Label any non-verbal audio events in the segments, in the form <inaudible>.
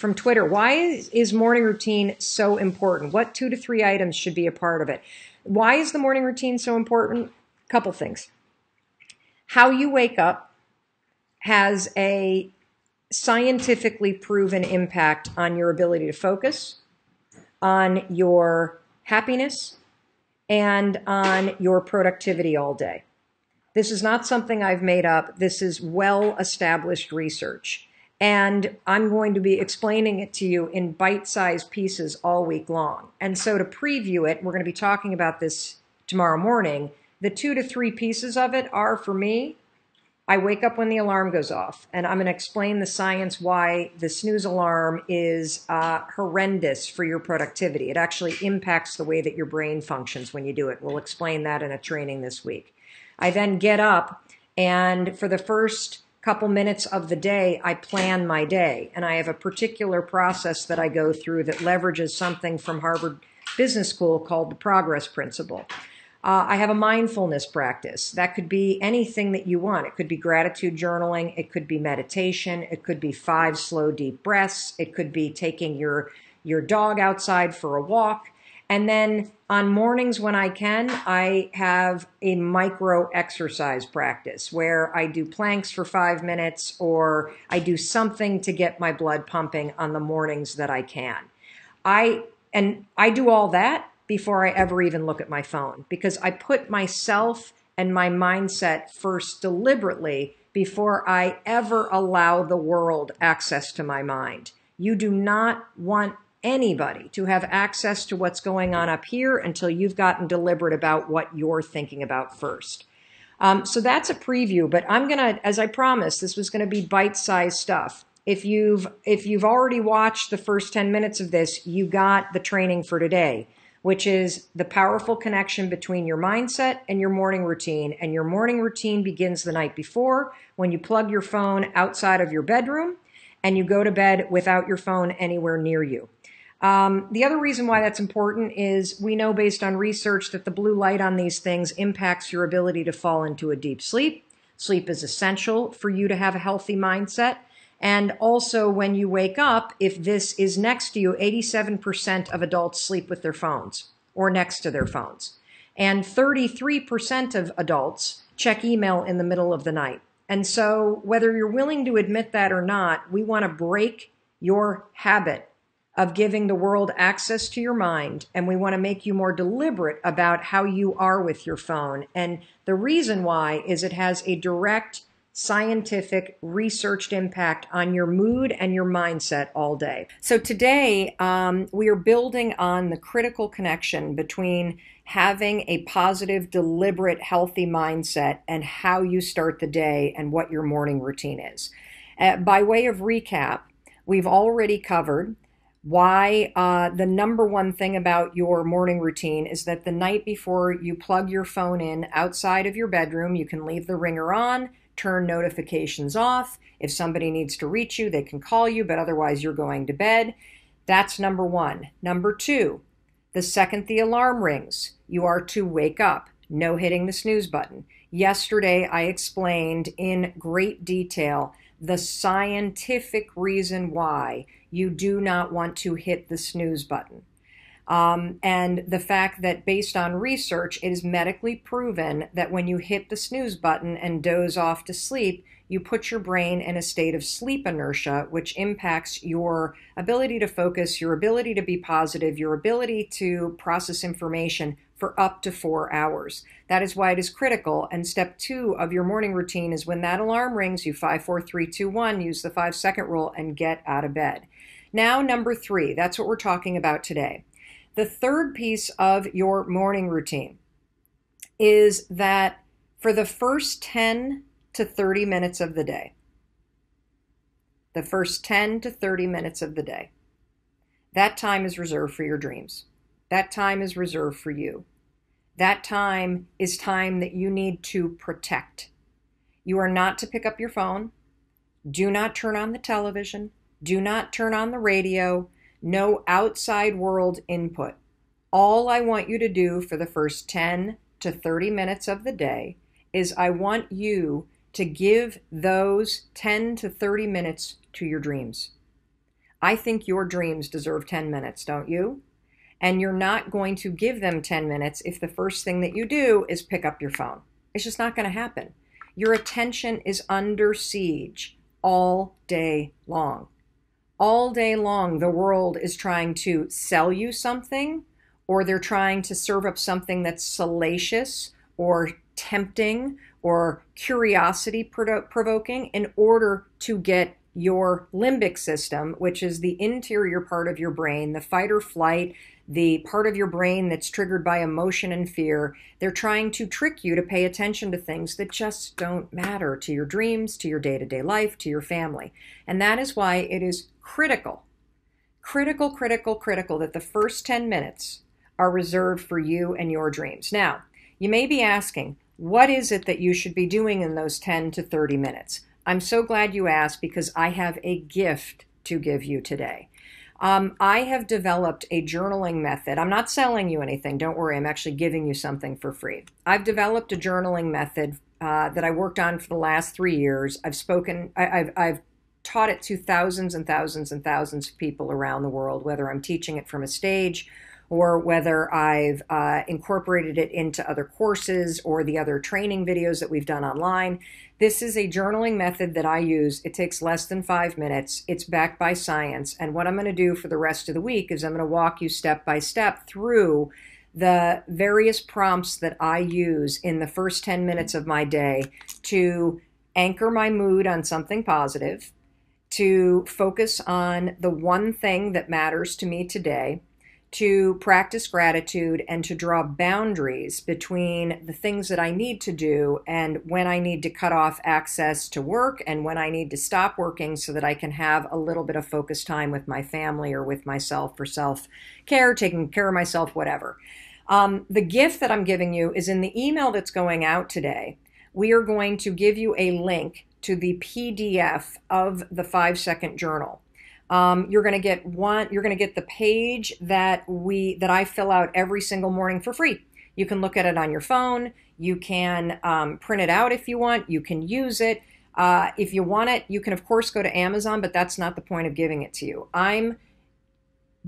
from Twitter. Why is, morning routine so important? What two to three items should be a part of it? Why is the morning routine so important? Couple things. How you wake up has a scientifically proven impact on your ability to focus, on your happiness, and on your productivity all day. This is not something I've made up. This is well established research. And I'm going to be explaining it to you in bite sized pieces all week long. And so, to preview it, we're going to be talking about this tomorrow morning. The two to three pieces of it are for me I wake up when the alarm goes off, and I'm going to explain the science why the snooze alarm is uh, horrendous for your productivity. It actually impacts the way that your brain functions when you do it. We'll explain that in a training this week. I then get up, and for the first couple minutes of the day, I plan my day, and I have a particular process that I go through that leverages something from Harvard Business School called the progress principle. Uh, I have a mindfulness practice. That could be anything that you want. It could be gratitude journaling. It could be meditation. It could be five slow, deep breaths. It could be taking your, your dog outside for a walk. And then on mornings when I can, I have a micro exercise practice where I do planks for five minutes or I do something to get my blood pumping on the mornings that I can. I and I do all that before I ever even look at my phone because I put myself and my mindset first deliberately before I ever allow the world access to my mind. You do not want anybody to have access to what's going on up here until you've gotten deliberate about what you're thinking about first. Um, so that's a preview, but I'm gonna, as I promised, this was gonna be bite-sized stuff. If you've if you've already watched the first 10 minutes of this, you got the training for today which is the powerful connection between your mindset and your morning routine. And your morning routine begins the night before when you plug your phone outside of your bedroom and you go to bed without your phone anywhere near you. Um, the other reason why that's important is we know based on research that the blue light on these things impacts your ability to fall into a deep sleep. Sleep is essential for you to have a healthy mindset. And also, when you wake up, if this is next to you, 87% of adults sleep with their phones or next to their phones. And 33% of adults check email in the middle of the night. And so, whether you're willing to admit that or not, we want to break your habit of giving the world access to your mind. And we want to make you more deliberate about how you are with your phone. And the reason why is it has a direct scientific, researched impact on your mood and your mindset all day. So today, um, we are building on the critical connection between having a positive, deliberate, healthy mindset and how you start the day and what your morning routine is. Uh, by way of recap, we've already covered why uh, the number one thing about your morning routine is that the night before you plug your phone in outside of your bedroom, you can leave the ringer on turn notifications off. If somebody needs to reach you, they can call you, but otherwise you're going to bed. That's number one. Number two, the second the alarm rings, you are to wake up. No hitting the snooze button. Yesterday, I explained in great detail the scientific reason why you do not want to hit the snooze button. Um, and the fact that, based on research, it is medically proven that when you hit the snooze button and doze off to sleep, you put your brain in a state of sleep inertia, which impacts your ability to focus, your ability to be positive, your ability to process information for up to four hours. That is why it is critical. And step two of your morning routine is when that alarm rings, you five, four, three, two, one, use the five second rule and get out of bed. Now, number three, that's what we're talking about today. The third piece of your morning routine is that for the first 10 to 30 minutes of the day, the first 10 to 30 minutes of the day, that time is reserved for your dreams. That time is reserved for you. That time is time that you need to protect. You are not to pick up your phone. Do not turn on the television. Do not turn on the radio no outside world input. All I want you to do for the first 10 to 30 minutes of the day is I want you to give those 10 to 30 minutes to your dreams. I think your dreams deserve 10 minutes, don't you? And you're not going to give them 10 minutes if the first thing that you do is pick up your phone. It's just not going to happen. Your attention is under siege all day long. All day long, the world is trying to sell you something, or they're trying to serve up something that's salacious or tempting or curiosity provoking in order to get your limbic system, which is the interior part of your brain, the fight or flight, the part of your brain that's triggered by emotion and fear. They're trying to trick you to pay attention to things that just don't matter to your dreams, to your day to day life, to your family. And that is why it is critical, critical, critical, critical that the first 10 minutes are reserved for you and your dreams. Now, you may be asking, what is it that you should be doing in those 10 to 30 minutes? I'm so glad you asked because I have a gift to give you today. Um, I have developed a journaling method. I'm not selling you anything. Don't worry. I'm actually giving you something for free. I've developed a journaling method uh, that I worked on for the last three years. I've spoken, I, have I've taught it to thousands and thousands and thousands of people around the world, whether I'm teaching it from a stage or whether I've uh, incorporated it into other courses or the other training videos that we've done online. This is a journaling method that I use. It takes less than five minutes. It's backed by science. And what I'm going to do for the rest of the week is I'm going to walk you step by step through the various prompts that I use in the first 10 minutes of my day to anchor my mood on something positive, to focus on the one thing that matters to me today to practice gratitude and to draw boundaries between the things that I need to do and when I need to cut off access to work and when I need to stop working so that I can have a little bit of focus time with my family or with myself for self care, taking care of myself, whatever. Um, the gift that I'm giving you is in the email that's going out today. We are going to give you a link to the PDF of the five second journal. Um, you're going to get one. You're going to get the page that we that I fill out every single morning for free. You can look at it on your phone. You can um, print it out if you want. You can use it. Uh, if you want it, you can of course go to Amazon, but that's not the point of giving it to you. I'm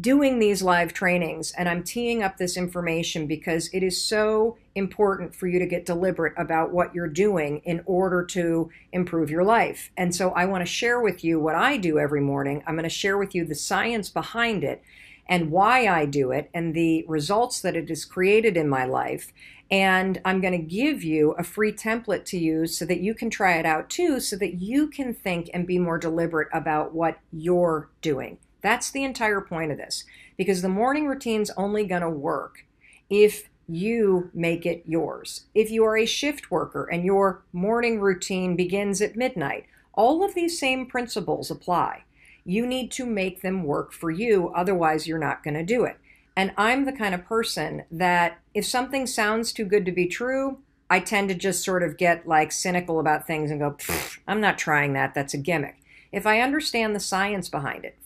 doing these live trainings and I'm teeing up this information because it is so important for you to get deliberate about what you're doing in order to improve your life. And so I want to share with you what I do every morning. I'm going to share with you the science behind it and why I do it and the results that it has created in my life. And I'm going to give you a free template to use so that you can try it out too, so that you can think and be more deliberate about what you're doing. That's the entire point of this. Because the morning routine's only going to work if you make it yours. If you are a shift worker and your morning routine begins at midnight, all of these same principles apply. You need to make them work for you, otherwise, you're not going to do it. And I'm the kind of person that if something sounds too good to be true, I tend to just sort of get like cynical about things and go, I'm not trying that. That's a gimmick. If I understand the science behind it,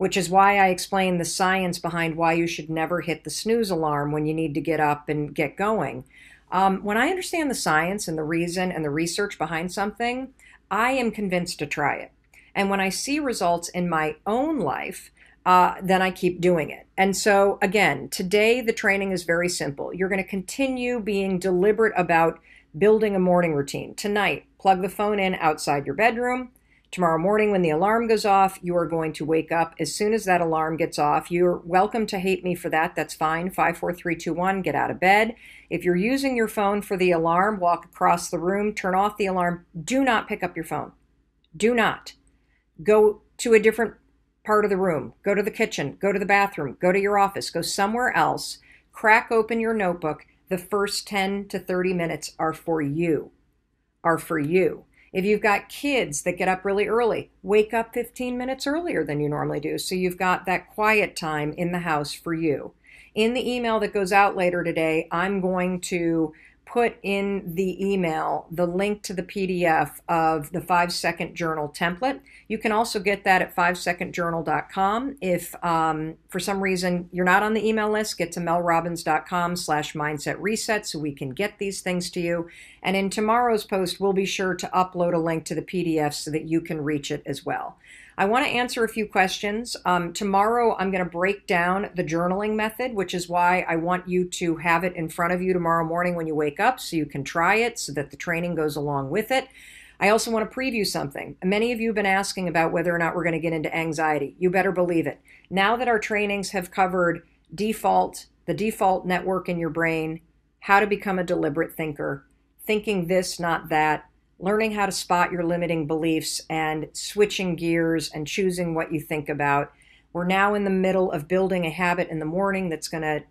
which is why I explain the science behind why you should never hit the snooze alarm when you need to get up and get going. Um, when I understand the science and the reason and the research behind something, I am convinced to try it. And when I see results in my own life, uh, then I keep doing it. And so, again, today the training is very simple. You're going to continue being deliberate about building a morning routine. Tonight, plug the phone in outside your bedroom Tomorrow morning, when the alarm goes off, you are going to wake up as soon as that alarm gets off. You're welcome to hate me for that. That's fine. 54321, get out of bed. If you're using your phone for the alarm, walk across the room, turn off the alarm. Do not pick up your phone. Do not. Go to a different part of the room. Go to the kitchen. Go to the bathroom. Go to your office. Go somewhere else. Crack open your notebook. The first 10 to 30 minutes are for you. Are for you. If you've got kids that get up really early, wake up 15 minutes earlier than you normally do. So you've got that quiet time in the house for you. In the email that goes out later today, I'm going to put in the email the link to the PDF of the five second journal template. You can also get that at fivesecondjournal.com. If um, for some reason you're not on the email list, get to melrobbins.com slash mindset reset so we can get these things to you. And in tomorrow's post, we'll be sure to upload a link to the PDF so that you can reach it as well. I want to answer a few questions. Um, tomorrow, I'm going to break down the journaling method, which is why I want you to have it in front of you tomorrow morning when you wake up so you can try it so that the training goes along with it. I also want to preview something. Many of you have been asking about whether or not we're going to get into anxiety. You better believe it. Now that our trainings have covered default, the default network in your brain, how to become a deliberate thinker, thinking this, not that, learning how to spot your limiting beliefs and switching gears and choosing what you think about. We're now in the middle of building a habit in the morning that's going to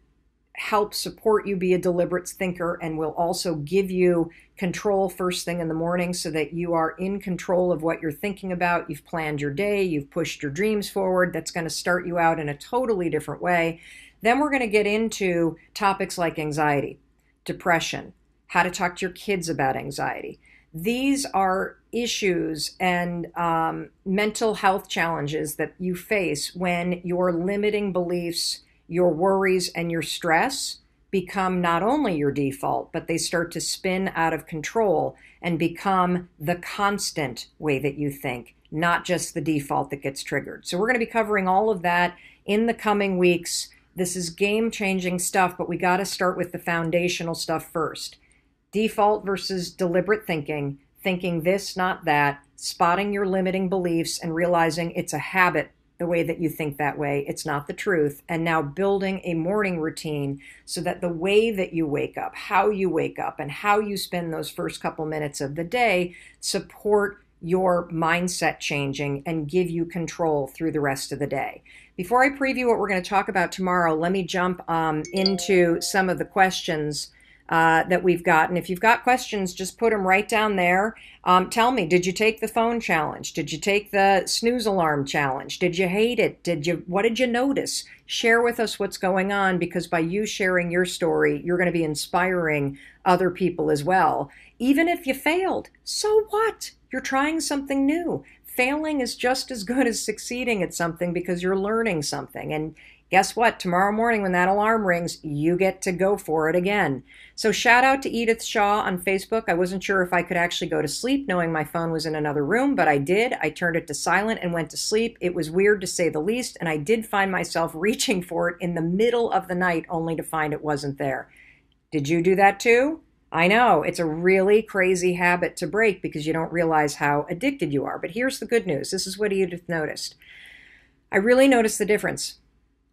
help support you be a deliberate thinker and will also give you control first thing in the morning so that you are in control of what you're thinking about. You've planned your day, you've pushed your dreams forward. That's going to start you out in a totally different way. Then we're going to get into topics like anxiety, depression, how to talk to your kids about anxiety. These are issues and um, mental health challenges that you face when your limiting beliefs your worries and your stress become not only your default, but they start to spin out of control and become the constant way that you think, not just the default that gets triggered. So, we're going to be covering all of that in the coming weeks. This is game changing stuff, but we got to start with the foundational stuff first. Default versus deliberate thinking, thinking this, not that, spotting your limiting beliefs and realizing it's a habit the way that you think that way. It's not the truth. And now building a morning routine so that the way that you wake up, how you wake up, and how you spend those first couple minutes of the day support your mindset changing and give you control through the rest of the day. Before I preview what we're going to talk about tomorrow, let me jump um, into some of the questions uh, that we've gotten. If you've got questions, just put them right down there. Um, tell me, did you take the phone challenge? Did you take the snooze alarm challenge? Did you hate it? Did you? What did you notice? Share with us what's going on because by you sharing your story, you're going to be inspiring other people as well. Even if you failed, so what? You're trying something new. Failing is just as good as succeeding at something because you're learning something. And guess what? Tomorrow morning, when that alarm rings, you get to go for it again. So, shout out to Edith Shaw on Facebook. I wasn't sure if I could actually go to sleep knowing my phone was in another room, but I did. I turned it to silent and went to sleep. It was weird to say the least, and I did find myself <laughs> reaching for it in the middle of the night only to find it wasn't there. Did you do that too? I know it's a really crazy habit to break because you don't realize how addicted you are. But here's the good news this is what Edith noticed. I really noticed the difference.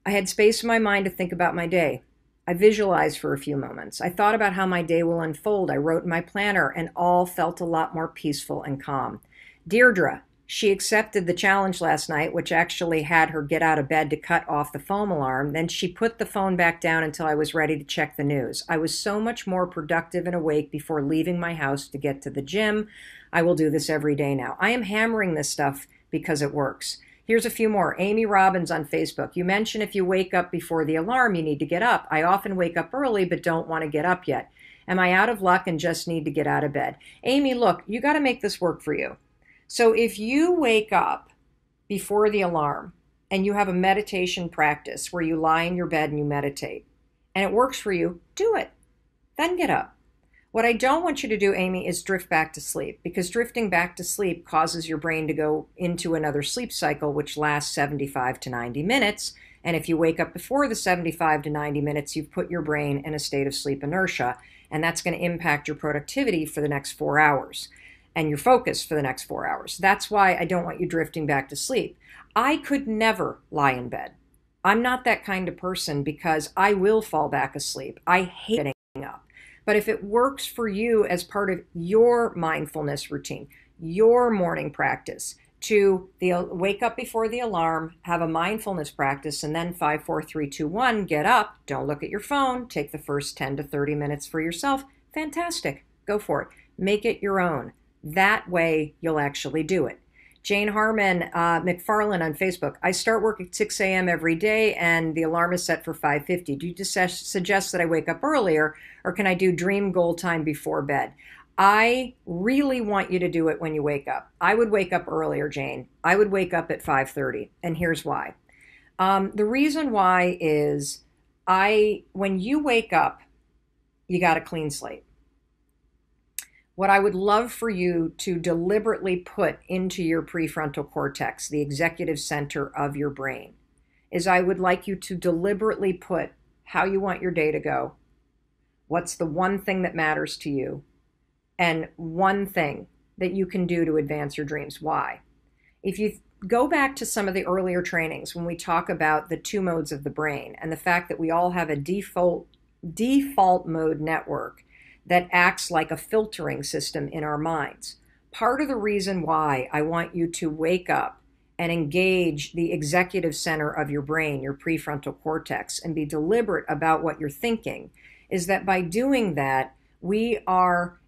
I had space in my mind to think about my day. I visualized for a few moments. I thought about how my day will unfold. I wrote in my planner, and all felt a lot more peaceful and calm. Deirdre, she accepted the challenge last night, which actually had her get out of bed to cut off the foam alarm. Then she put the phone back down until I was ready to check the news. I was so much more productive and awake before leaving my house to get to the gym. I will do this every day now. I am hammering this stuff because it works. Here's a few more. Amy Robbins on Facebook. You mentioned if you wake up before the alarm, you need to get up. I often wake up early but don't want to get up yet. Am I out of luck and just need to get out of bed? Amy, look, you got to make this work for you. So if you wake up before the alarm and you have a meditation practice where you lie in your bed and you meditate and it works for you, do it. Then get up. What I don't want you to do, Amy, is drift back to sleep because drifting back to sleep causes your brain to go into another sleep cycle, which lasts 75 to 90 minutes. And if you wake up before the 75 to 90 minutes, you've put your brain in a state of sleep inertia, and that's going to impact your productivity for the next four hours and your focus for the next four hours. That's why I don't want you drifting back to sleep. I could never lie in bed. I'm not that kind of person because I will fall back asleep. I hate getting up. But if it works for you as part of your mindfulness routine, your morning practice, to the wake up before the alarm, have a mindfulness practice, and then five, four, three, two, one, get up, don't look at your phone, take the first 10 to 30 minutes for yourself. Fantastic. Go for it. Make it your own. That way, you'll actually do it. Jane Harmon uh, McFarland on Facebook. I start work at 6 a.m. every day, and the alarm is set for 5:50. Do you suggest that I wake up earlier, or can I do dream goal time before bed? I really want you to do it when you wake up. I would wake up earlier, Jane. I would wake up at 5:30, and here's why. Um, the reason why is I when you wake up, you got a clean slate what I would love for you to deliberately put into your prefrontal cortex, the executive center of your brain, is I would like you to deliberately put how you want your day to go, what's the one thing that matters to you, and one thing that you can do to advance your dreams. Why? If you go back to some of the earlier trainings when we talk about the two modes of the brain and the fact that we all have a default default mode network that acts like a filtering system in our minds. Part of the reason why I want you to wake up and engage the executive center of your brain, your prefrontal cortex, and be deliberate about what you're thinking is that by doing that, we are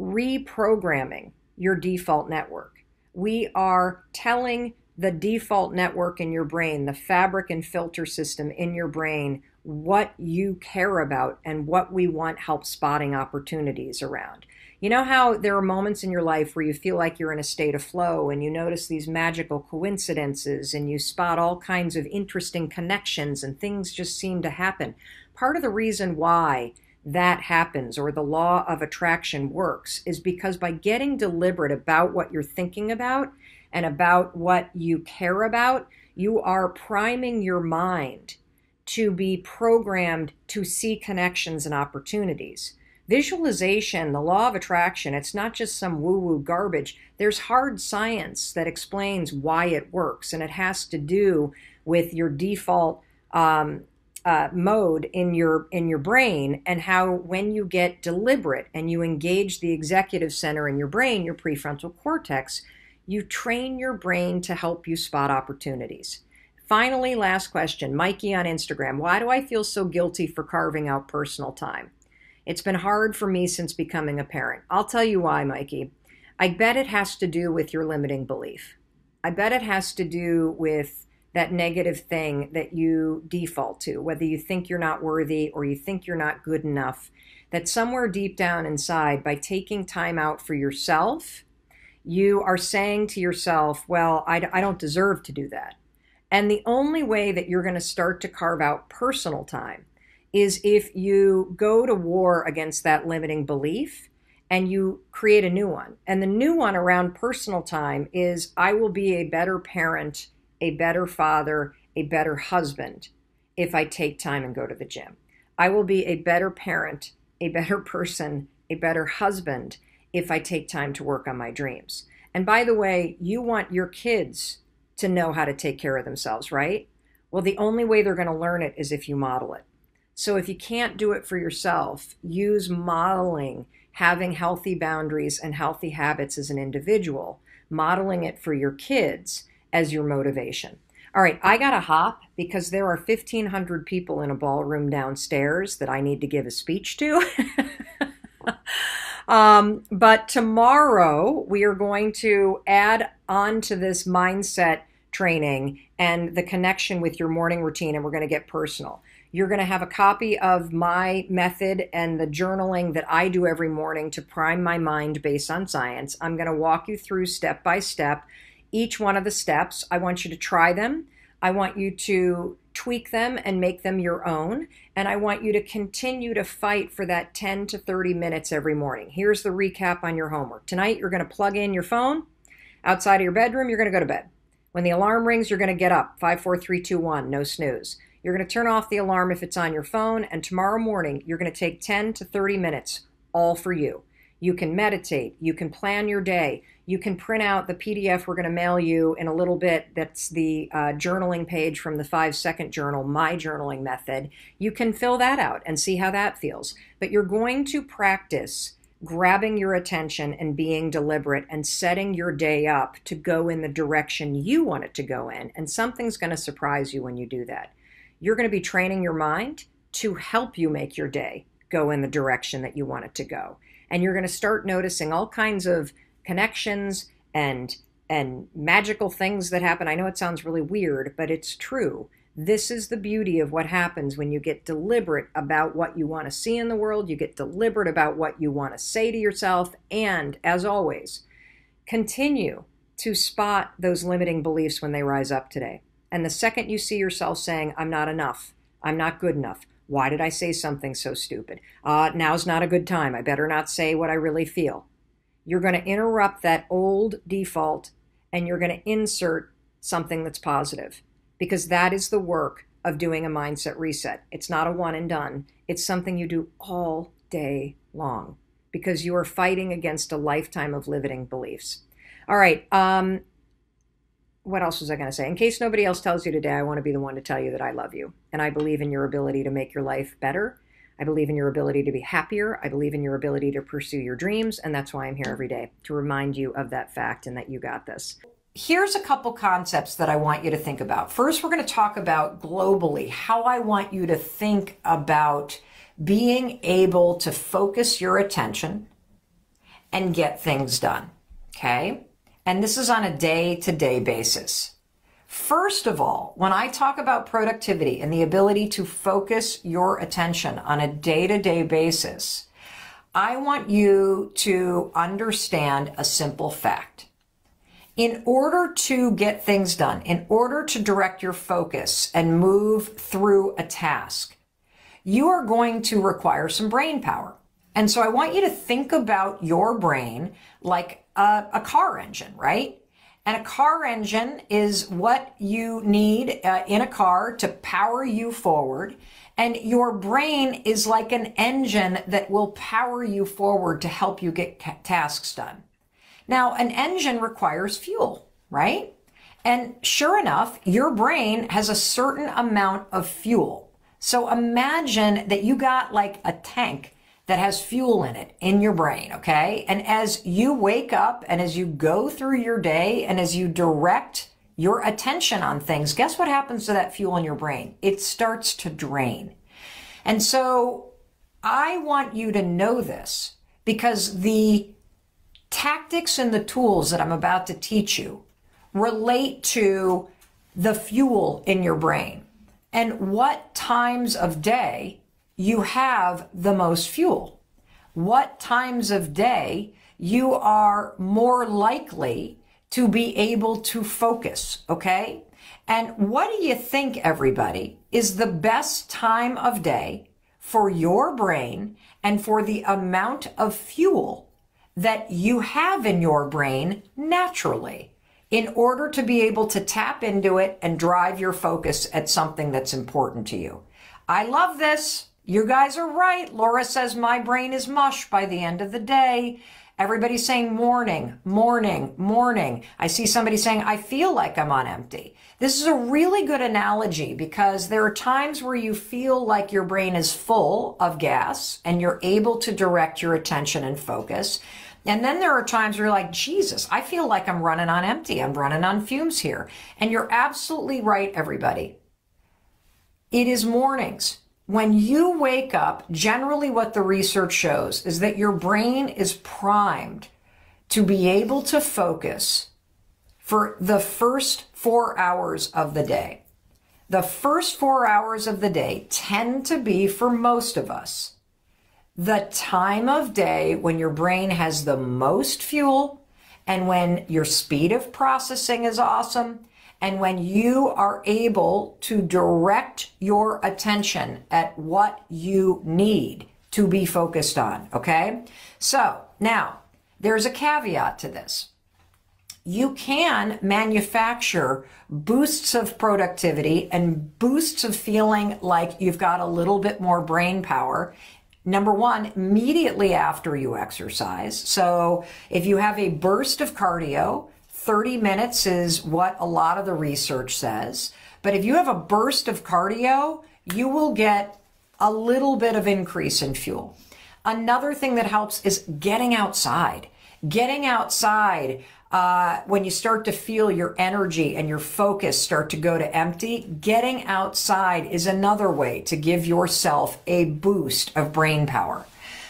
reprogramming your default network. We are telling the default network in your brain, the fabric and filter system in your brain, what you care about and what we want help spotting opportunities around. You know how there are moments in your life where you feel like you're in a state of flow and you notice these magical coincidences and you spot all kinds of interesting connections and things just seem to happen. Part of the reason why that happens or the law of attraction works is because by getting deliberate about what you're thinking about and about what you care about, you are priming your mind to be programmed to see connections and opportunities. Visualization, the law of attraction, it's not just some woo woo garbage. There's hard science that explains why it works, and it has to do with your default um, uh, mode in your in your brain and how when you get deliberate and you engage the executive center in your brain your prefrontal cortex you train your brain to help you spot opportunities finally last question. Mikey on instagram why do i feel so guilty for carving out personal time? It's been hard for me since becoming a parent. I'll tell you why mikey. I bet it has to do with your limiting belief. I bet it has to do with that negative thing that you default to, whether you think you're not worthy or you think you're not good enough, that somewhere deep down inside, by taking time out for yourself, you are saying to yourself, Well, I, I don't deserve to do that. And the only way that you're going to start to carve out personal time is if you go to war against that limiting belief and you create a new one. And the new one around personal time is I will be a better parent a better father, a better husband if I take time and go to the gym. I will be a better parent, a better <laughs> person, a better husband if I take time to work on my dreams. And by the way, you want your kids to know how to take care of themselves, right? Well, the only way they're going to learn it is if you model it. So if you can't do it for yourself, use modeling, having healthy boundaries and healthy habits as an individual, modeling it for your kids as your motivation. All right, I got to hop because there are 1,500 people in a ballroom downstairs that I need to give a speech to. <laughs> um, but tomorrow we are going to add on to this mindset training and the connection with your morning routine, and we're going to get personal. You're going to have a copy of my method and the journaling that I do every morning to prime my mind based on science. I'm going to walk you through step by step each one of the steps. I want you to try them. I want you to tweak them and make them your own. And I want you to continue to fight for that 10 to 30 minutes every morning. Here's the recap on your homework. Tonight, you're going to plug in your phone. Outside of your bedroom, you're going to go to bed. When the alarm rings, you're going to get up. Five, four, three, two, one. No snooze. You're going to turn off the alarm if it's on your phone. And tomorrow morning, you're going to take 10 to 30 minutes, all for you. You can meditate. You can plan your day. You can print out the PDF we're going to mail you in a little bit. That's the uh, journaling page from the five second journal, my journaling method. You can fill that out and see how that feels. But you're going to practice grabbing your attention and being deliberate and setting your day up to go in the direction you want it to go in. And something's going to surprise you when you do that. You're going to be training your mind to help you make your day go in the direction that you want it to go and you're going to start noticing all kinds of connections and and magical things that happen. I know it sounds really weird, but it's true. This is the beauty of what happens when you get deliberate about what you want to see in the world, you get deliberate about what you want to say to yourself, and as always, continue to spot those limiting beliefs when they rise up today. And the second you see yourself saying, I'm not enough, I'm not good enough, Why did I say something so stupid? Uh, now's not a good time. I better not say what I really feel. You're going to interrupt that old default and you're going to insert something that's positive because that is the work of doing a mindset reset. It's not a one and done, it's something you do all day long because you are fighting against a lifetime of limiting beliefs. All right. Um, what else was I going to say? In case nobody else tells you today, I want to be the one to tell you that I love you and I believe in your ability to make your life better. I believe in your ability to be happier. I believe in your ability to pursue your dreams. And that's why I'm here every day to remind you of that fact and that you got this. Here's a couple concepts that I want you to think about. First, we're going to talk about globally how I want you to think about being able to focus your attention and get things done. Okay. And this is on a day to day basis. First of all, when I talk about productivity and the ability to focus your attention on a day to day basis, I want you to understand a simple fact. In order to get things done, in order to direct your focus and move through a task, you are going to require some brain power. And so I want you to think about your brain like a, a car engine, right? And a car engine is what you need uh, in a car to power you forward. And your brain is like an engine that will power you forward to help you get tasks done. Now, an engine requires fuel, right? And sure enough, your brain has a certain amount of fuel. So imagine that you got like a tank that has fuel in it in your brain, okay? And as you wake up and as you go through your day and as you direct your attention on things, guess what happens to that fuel in your brain? It starts to drain. And so I want you to know this because the tactics and the tools that I'm about to teach you relate to the fuel in your brain and what times of day you have the most fuel. What times of day you are more likely to be able to focus, okay? And what do you think, everybody, is the best time of day for your brain and for the amount of fuel that you have in your brain naturally in order to be able to tap into it and drive your focus at something that's important to you? I love this. You guys are right. Laura says my brain is mush by the end of the day. Everybody's saying morning, morning, morning. I see somebody saying, I feel like I'm on empty. This is a really good analogy because there are times where you feel like your brain is full of gas and you're able to direct your attention and focus. And then there are times where you're like, Jesus, I feel like I'm running on empty. I'm running on fumes here. And you're absolutely right, everybody. It is mornings when you wake up, generally what the research shows is that your brain is primed to be able to focus for the first four hours of the day. The first four hours of the day tend to be, for most of us, the time of day when your brain has the most fuel and when your speed of processing is awesome and when you are able to direct your attention at what you need to be focused on, okay? So now there's a caveat to this. You can manufacture boosts of productivity and boosts of feeling like you've got a little bit more brain power Number one, immediately after you exercise. So if you have a burst of cardio, 30 minutes is what a lot of the research says. But if you have a burst of cardio, you will get a little bit of increase in fuel. Another thing that helps is getting outside. Getting outside uh, when you start to feel your energy and your focus start to go to empty, getting outside is another way to give yourself a boost of brain power.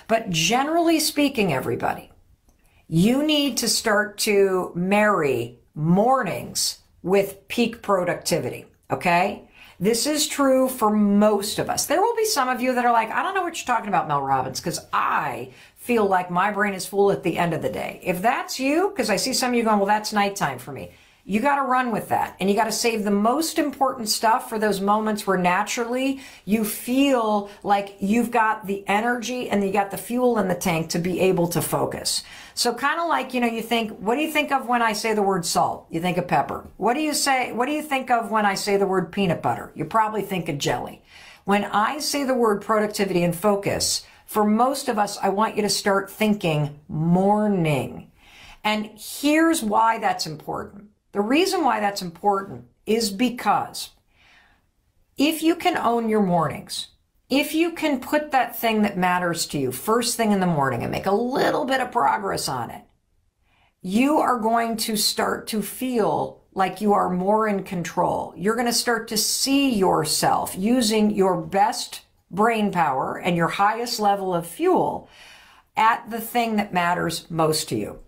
But generally speaking, everybody, you need to start to marry mornings with peak productivity. Okay. This is true for most of us. There will be some of you that are like, I don't know what you're talking about, Mel Robbins, because I feel like my brain is full at the end of the day. If that's you, because I see some of you going, well, that's nighttime for me. you got to run with that and you got to save the most important stuff for those moments where naturally you feel like you've got the energy and you got the fuel in the tank to be able to focus. So kind of like, you know, you think, what do you think of when I say the word salt? You think of pepper. What do you say? What do you think of when I say the word peanut butter? You probably think of jelly. When I say the word productivity and focus, for most of us, I want you to start thinking morning. And here's why that's important. The reason why that's important is because if you can own your mornings, if you can put that thing that matters to you first thing in the morning and make a little bit of progress on it, you are going to start to feel like you are more in control. You're going to start to see yourself using your best brain power and your highest level of fuel at the thing that matters most to you.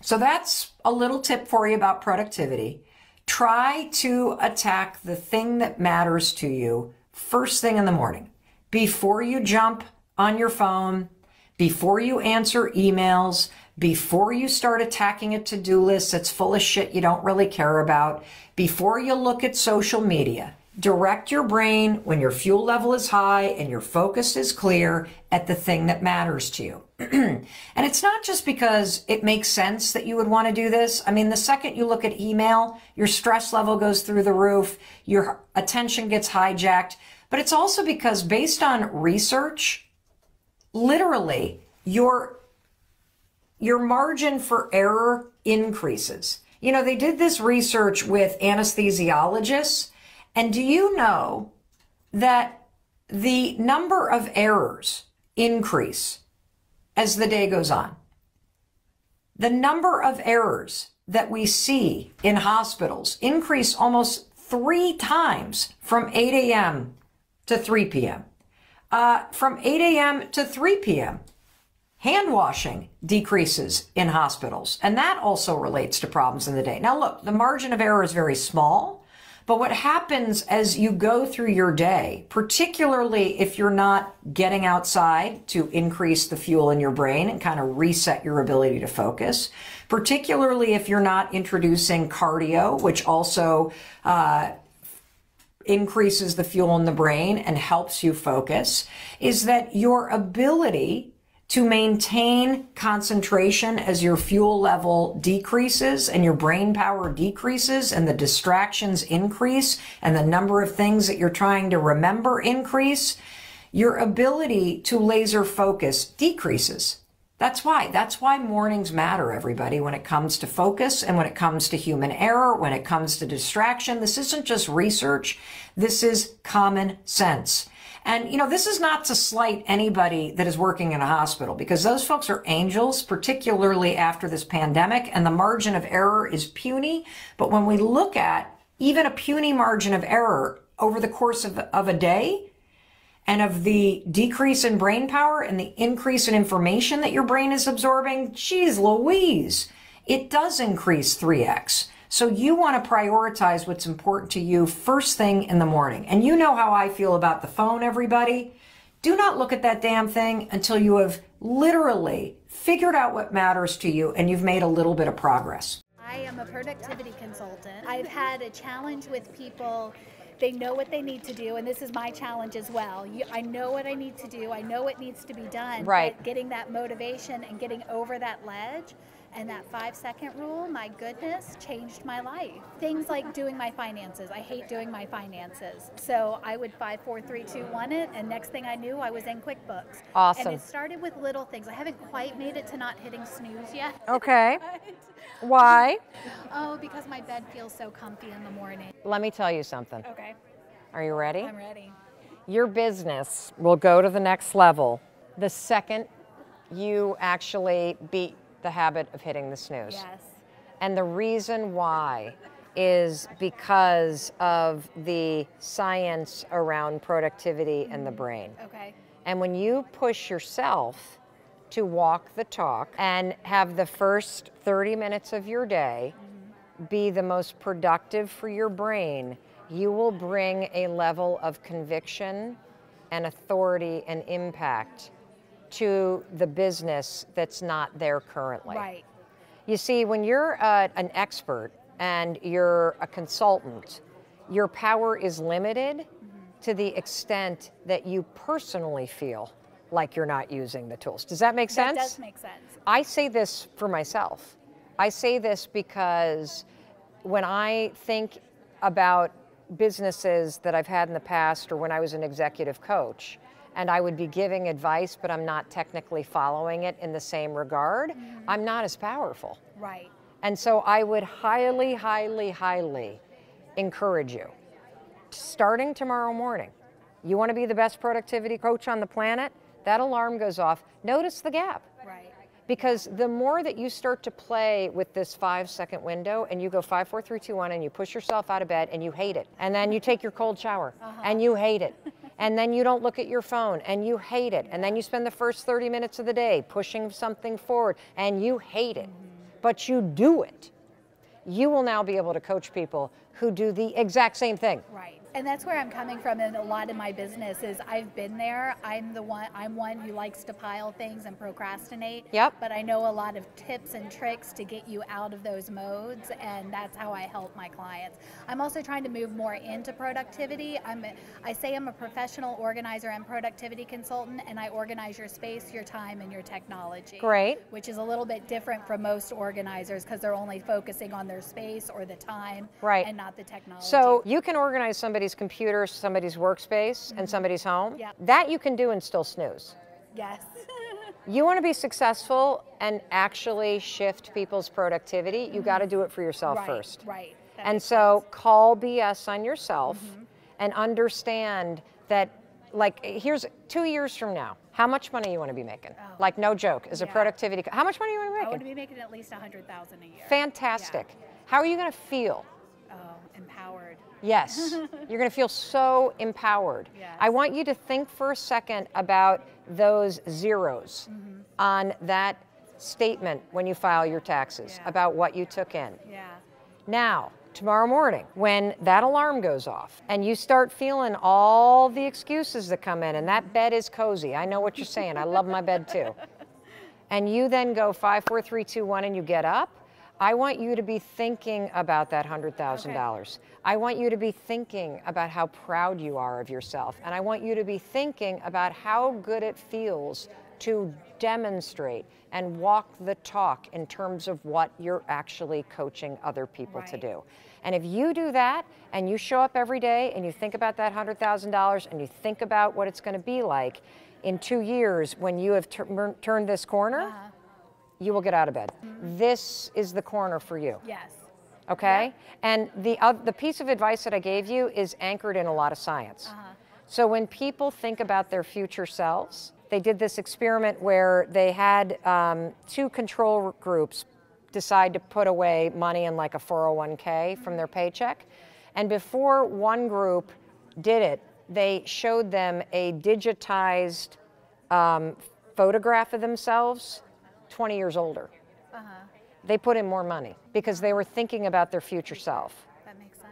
So that's a little tip for you about productivity. Try to attack the thing that matters to you first thing in the morning before you jump on your phone, before you answer emails, before you start attacking a to-do list that's full of shit you don't really care about, before you look at social media. Direct your brain when your fuel level is high and your focus is clear at the thing that matters to you. <clears throat> and it's not just because it makes sense that you would want to do this. I mean, the second you look at email, your stress level goes through the roof, your attention gets hijacked. But it's also because based on research, literally your, your margin for error increases. You know, they did this research with anesthesiologists and do you know that the number of errors increase as the day goes on? The number of errors that we see in hospitals increase almost three times from 8 a.m. to 3 p.m. Uh, from 8 a.m. to 3 p.m. Hand washing decreases in hospitals, and that also relates to problems in the day. Now, look, the margin of error is very small, but what happens as you go through your day, particularly if you're not getting outside to increase the fuel in your brain and kind of reset your ability to focus, particularly if you're not introducing cardio, which also uh, increases the fuel in the brain and helps you focus, is that your ability to maintain concentration as your fuel level decreases and your brain power decreases and the distractions increase and the number of things that you're trying to remember increase, your ability to laser focus decreases. That's why. That's why mornings matter, everybody, when it comes to focus and when it comes to human error, when it comes to distraction. This isn't just research. This is common sense. And, you know, this is not to slight anybody that is working in a hospital because those folks are angels, particularly after this pandemic, and the margin of error is puny. But when we look at even a puny margin of error over the course of, of a day, and of the decrease in brain power and the increase in information that your brain is absorbing, geez Louise, it does increase 3x. So you want to prioritize what's important to you first thing in the morning. And you know how I feel about the phone, everybody. Do not look at that damn thing until you have literally figured out what matters to you and you've made a little bit of progress. I am a productivity consultant. I've had a challenge with people they know what they need to do and this is my challenge as well you, i know what i need to do i know what needs to be done right getting that motivation and getting over that ledge and that five second rule, my goodness, changed my life. Things like doing my finances. I hate doing my finances. So I would five, four, three, two, one it, and next thing I knew, I was in QuickBooks. Awesome. And it started with little things. I haven't quite made it to not hitting snooze yet. <laughs> Okay. Why? <laughs> Oh, because my bed feels so comfy in the morning. Let me tell you something. Okay. Are you ready? I'm ready. Your business will go to the next level the second you actually beat the habit of hitting the snooze. Yes. And the reason why is because of the science around productivity and the brain. Okay. And when you push yourself to walk the talk and have the first 30 minutes of your day mm-hmm. be the most productive for your brain, you will bring a level of conviction and authority and impact to the business that's not there currently. Right. You see, when you're uh, an expert and you're a consultant, your power is limited to the extent that you personally feel like you're not using the tools. Does that make sense? That does make sense. I say this for myself. I say this because when I think about businesses that I've had in the past or when I was an executive coach, and I would be giving advice, but I'm not technically following it in the same regard, mm-hmm. I'm not as powerful. Right. And so I would highly, highly, highly encourage you. Starting tomorrow morning, you want to be the best productivity coach on the planet? That alarm goes off. Notice the gap. Right. Because the more that you start to play with this five second window and you go five, four, three, two, one, and you push yourself out of bed and you hate it, and then you take your cold shower uh-huh. and you hate it, and then you don't look at your phone and you hate it, and then you spend the first 30 minutes of the day pushing something forward and you hate it, but you do it, you will now be able to coach people who do the exact same thing. Right and that's where I'm coming from in a lot of my business is I've been there. I'm the one I'm one who likes to pile things and procrastinate. Yep. But I know a lot of tips and tricks to get you out of those modes and that's how I help my clients. I'm also trying to move more into productivity. I'm I say I'm a professional organizer and productivity consultant and I organize your space, your time and your technology. Great. Which is a little bit different from most organizers because they're only focusing on their space or the time right. and not the technology. So you can organize somebody somebody's computer, somebody's workspace, mm-hmm. and somebody's home. Yep. That you can do and still snooze. Yes. <laughs> you want to be successful and actually shift people's productivity, you got to do it for yourself right, first. Right. That and so sense. call BS on yourself mm-hmm. and understand that like here's two years from now how much money you want to be making oh. like no joke is yeah. a productivity how much money you want to be making i want to be making at least 100000 a year fantastic yeah. how are you going to feel oh empowered Yes, <laughs> you're going to feel so empowered. Yes. I want you to think for a second about those zeros mm-hmm. on that statement when you file your taxes yeah. about what you took in. Yeah. Now, tomorrow morning, when that alarm goes off and you start feeling all the excuses that come in, and that bed is cozy, I know what you're saying, I love my bed too. <laughs> And you then go five, four, three, two, one, and you get up I want you to be thinking about that $100,000. Okay. I want you to be thinking about how proud you are of yourself. And I want you to be thinking about how good it feels to demonstrate and walk the talk in terms of what you're actually coaching other people right. to do. And if you do that and you show up every day and you think about that $100,000 and you think about what it's going to be like in two years when you have tur- turned this corner, uh-huh you will get out of bed. Mm-hmm. This is the corner for you. Yes. Okay? And the, uh, the piece of advice that I gave you is anchored in a lot of science. Uh-huh. So when people think about their future selves, they did this experiment where they had um, two control groups decide to put away money in like a 401k mm-hmm. from their paycheck. And before one group did it, they showed them a digitized um, photograph of themselves 20 years older. Uh-huh. They put in more money because they were thinking about their future self. That makes sense.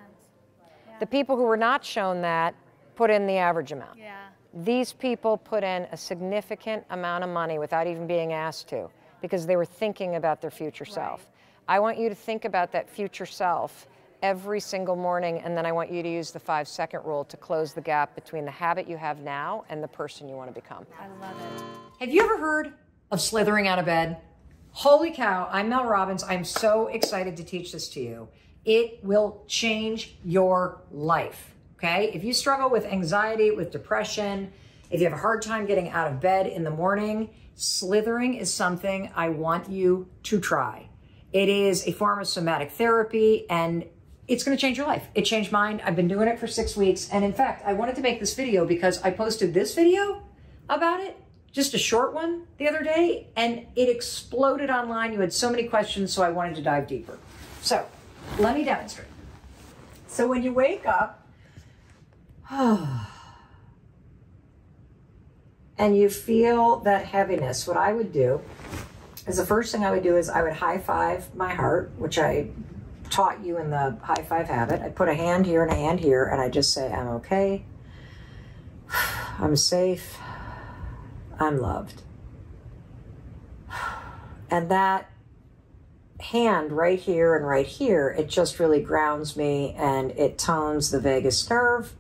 Yeah. The people who were not shown that put in the average amount. Yeah. These people put in a significant amount of money without even being asked to because they were thinking about their future right. self. I want you to think about that future self every single morning, and then I want you to use the five second rule to close the gap between the habit you have now and the person you want to become. I love it. Have you ever heard of slithering out of bed. Holy cow, I'm Mel Robbins. I'm so excited to teach this to you. It will change your life. Okay. If you struggle with anxiety, with depression, if you have a hard time getting out of bed in the morning, slithering is something I want you to try. It is a form of somatic therapy and it's going to change your life. It changed mine. I've been doing it for six weeks. And in fact, I wanted to make this video because I posted this video about it just a short one the other day and it exploded online. You had so many questions, so I wanted to dive deeper. So let me demonstrate. So when you wake up <sighs> and you feel that heaviness, what I would do is the first thing I would do is I would high five my heart, which I taught you in the high five habit. I put a hand here and a hand here, and I just say, I'm okay. <sighs> I'm safe. I'm loved. And that hand right here and right here, it just really grounds me and it tones the vagus nerve,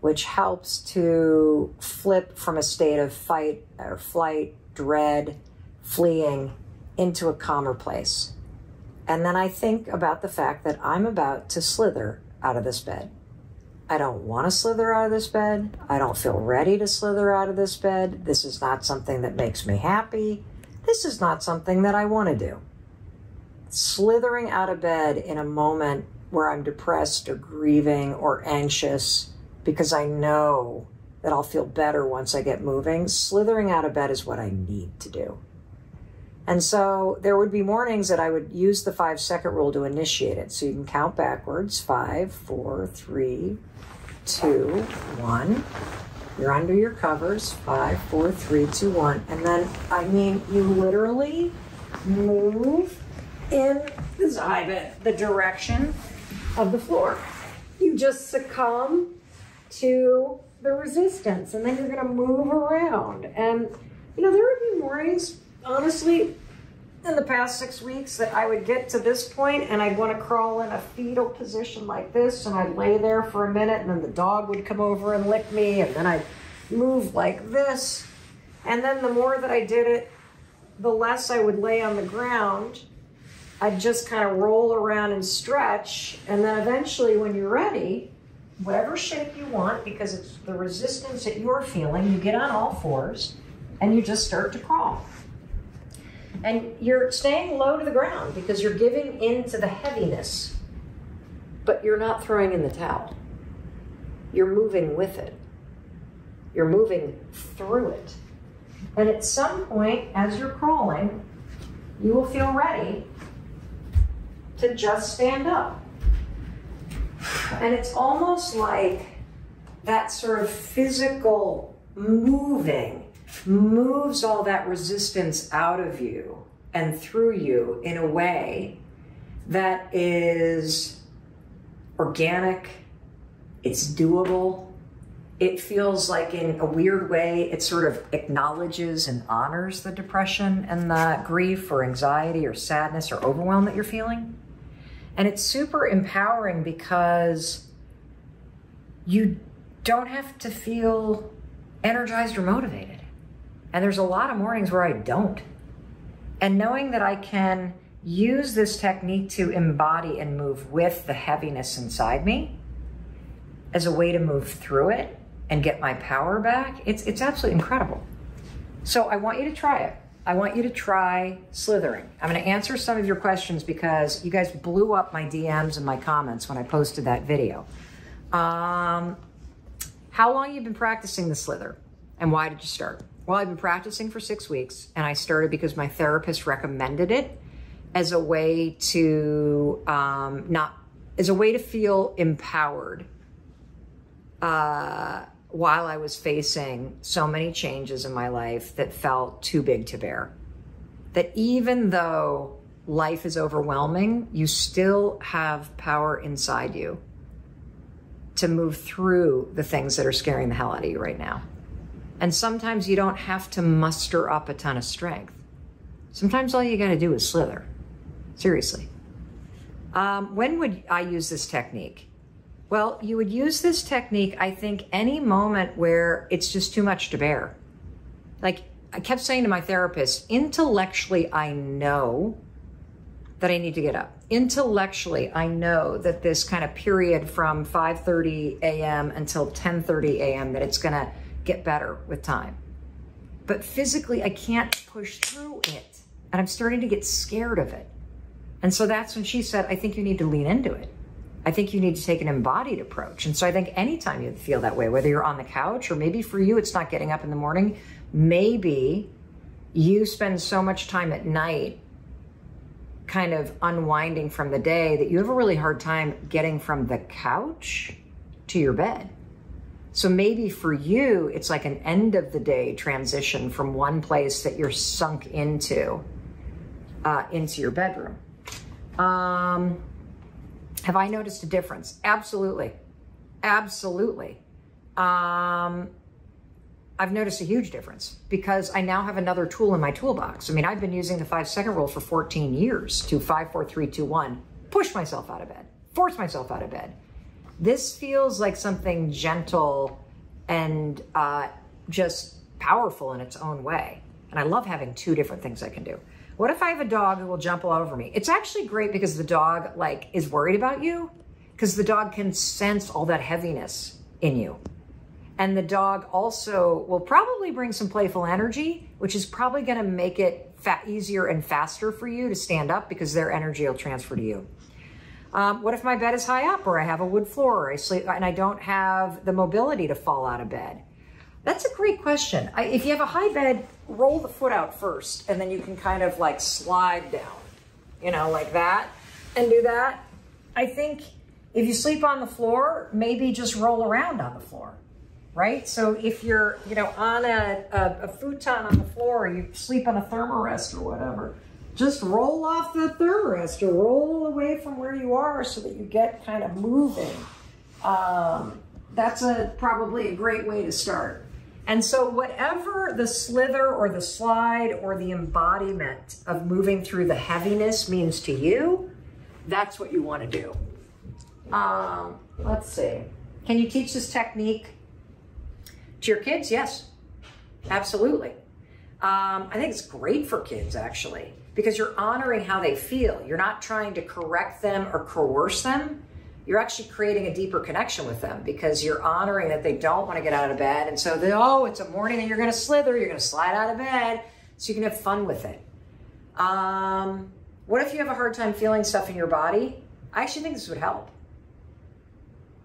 which helps to flip from a state of fight or flight, dread, fleeing into a calmer place. And then I think about the fact that I'm about to slither out of this bed. I don't want to slither out of this bed. I don't feel ready to slither out of this bed. This is not something that makes me happy. This is not something that I want to do. Slithering out of bed in a moment where I'm depressed or grieving or anxious because I know that I'll feel better once I get moving, slithering out of bed is what I need to do. And so there would be mornings that I would use the five second rule to initiate it. So you can count backwards five, four, three, two, one. You're under your covers five, four, three, two, one. And then, I mean, you literally move in the the direction of the floor. You just succumb to the resistance and then you're going to move around. And, you know, there would be mornings honestly, in the past six weeks that I would get to this point and I'd want to crawl in a fetal position like this and I'd lay there for a minute and then the dog would come over and lick me and then I'd move like this. And then the more that I did it, the less I would lay on the ground. I'd just kind of roll around and stretch. And then eventually when you're ready, whatever shape you want, because it's the resistance that you're feeling, you get on all fours and you just start to crawl. And you're staying low to the ground because you're giving in to the heaviness, but you're not throwing in the towel. You're moving with it. You're moving through it. And at some point, as you're crawling, you will feel ready to just stand up. And it's almost like that sort of physical moving moves all that resistance out of you and through you in a way that is organic, it's doable. It feels like, in a weird way, it sort of acknowledges and honors the depression and the grief or anxiety or sadness or overwhelm that you're feeling. And it's super empowering because you don't have to feel energized or motivated. And there's a lot of mornings where I don't. And knowing that I can use this technique to embody and move with the heaviness inside me as a way to move through it and get my power back, it's, it's absolutely incredible. So I want you to try it. I want you to try slithering. I'm going to answer some of your questions because you guys blew up my DMs and my comments when I posted that video. Um, how long you been practicing the slither and why did you start? Well, I've been practicing for six weeks, and I started because my therapist recommended it as a way to um, not as a way to feel empowered uh, while I was facing so many changes in my life that felt too big to bear. That even though life is overwhelming, you still have power inside you to move through the things that are scaring the hell out of you right now. And sometimes you don't have to muster up a ton of strength. Sometimes all you got to do is slither. Seriously. Um, when would I use this technique? Well, you would use this technique, I think, any moment where it's just too much to bear. Like I kept saying to my therapist, intellectually, I know that I need to get up. Intellectually, I know that this kind of period from 5:30 a.m. until 10:30 a.m. that it's going to get better with time. But physically, I can't push through it. And I'm starting to get scared of it. And so that's when she said, I think you need to lean into it. I think you need to take an embodied approach. And so I think anytime you feel that way, whether you're on the couch or maybe for you it's not getting up in the morning, maybe you spend so much time at night kind of unwinding from the day that you have a really hard time getting from the couch to your bed. So maybe for you, it's like an end of the day transition from one place that you're sunk into uh, into your bedroom. Um, have I noticed a difference? Absolutely. Absolutely. Um, I've noticed a huge difference because I now have another tool in my toolbox. I mean, I've been using the five second rule for 14 years to five, four, three, two, one, push myself out of bed, force myself out of bed. This feels like something gentle and uh, just powerful in its own way. And I love having two different things I can do. What if I have a dog who will jump all over me? It's actually great because the dog like is worried about you because the dog can sense all that heaviness in you. And the dog also will probably bring some playful energy, which is probably going to make it easier and faster for you to stand up because their energy will transfer to you. Um, what if my bed is high up or I have a wood floor or I sleep and I don't have the mobility to fall out of bed? That's a great question. I, if you have a high bed, roll the foot out first and then you can kind of like slide down, you know, like that and do that. I think if you sleep on the floor, maybe just roll around on the floor right? So if you're, you know, on a, a, a futon on the floor, you sleep on a thermarest or whatever, just roll off the thermarest or roll away from where you are so that you get kind of moving. Um, that's a probably a great way to start. And so whatever the slither or the slide or the embodiment of moving through the heaviness means to you, that's what you want to do. Um, let's see. Can you teach this technique to your kids, yes, absolutely. Um, I think it's great for kids actually because you're honoring how they feel. You're not trying to correct them or coerce them. You're actually creating a deeper connection with them because you're honoring that they don't want to get out of bed. And so, they, oh, it's a morning and you're going to slither, you're going to slide out of bed so you can have fun with it. Um, what if you have a hard time feeling stuff in your body? I actually think this would help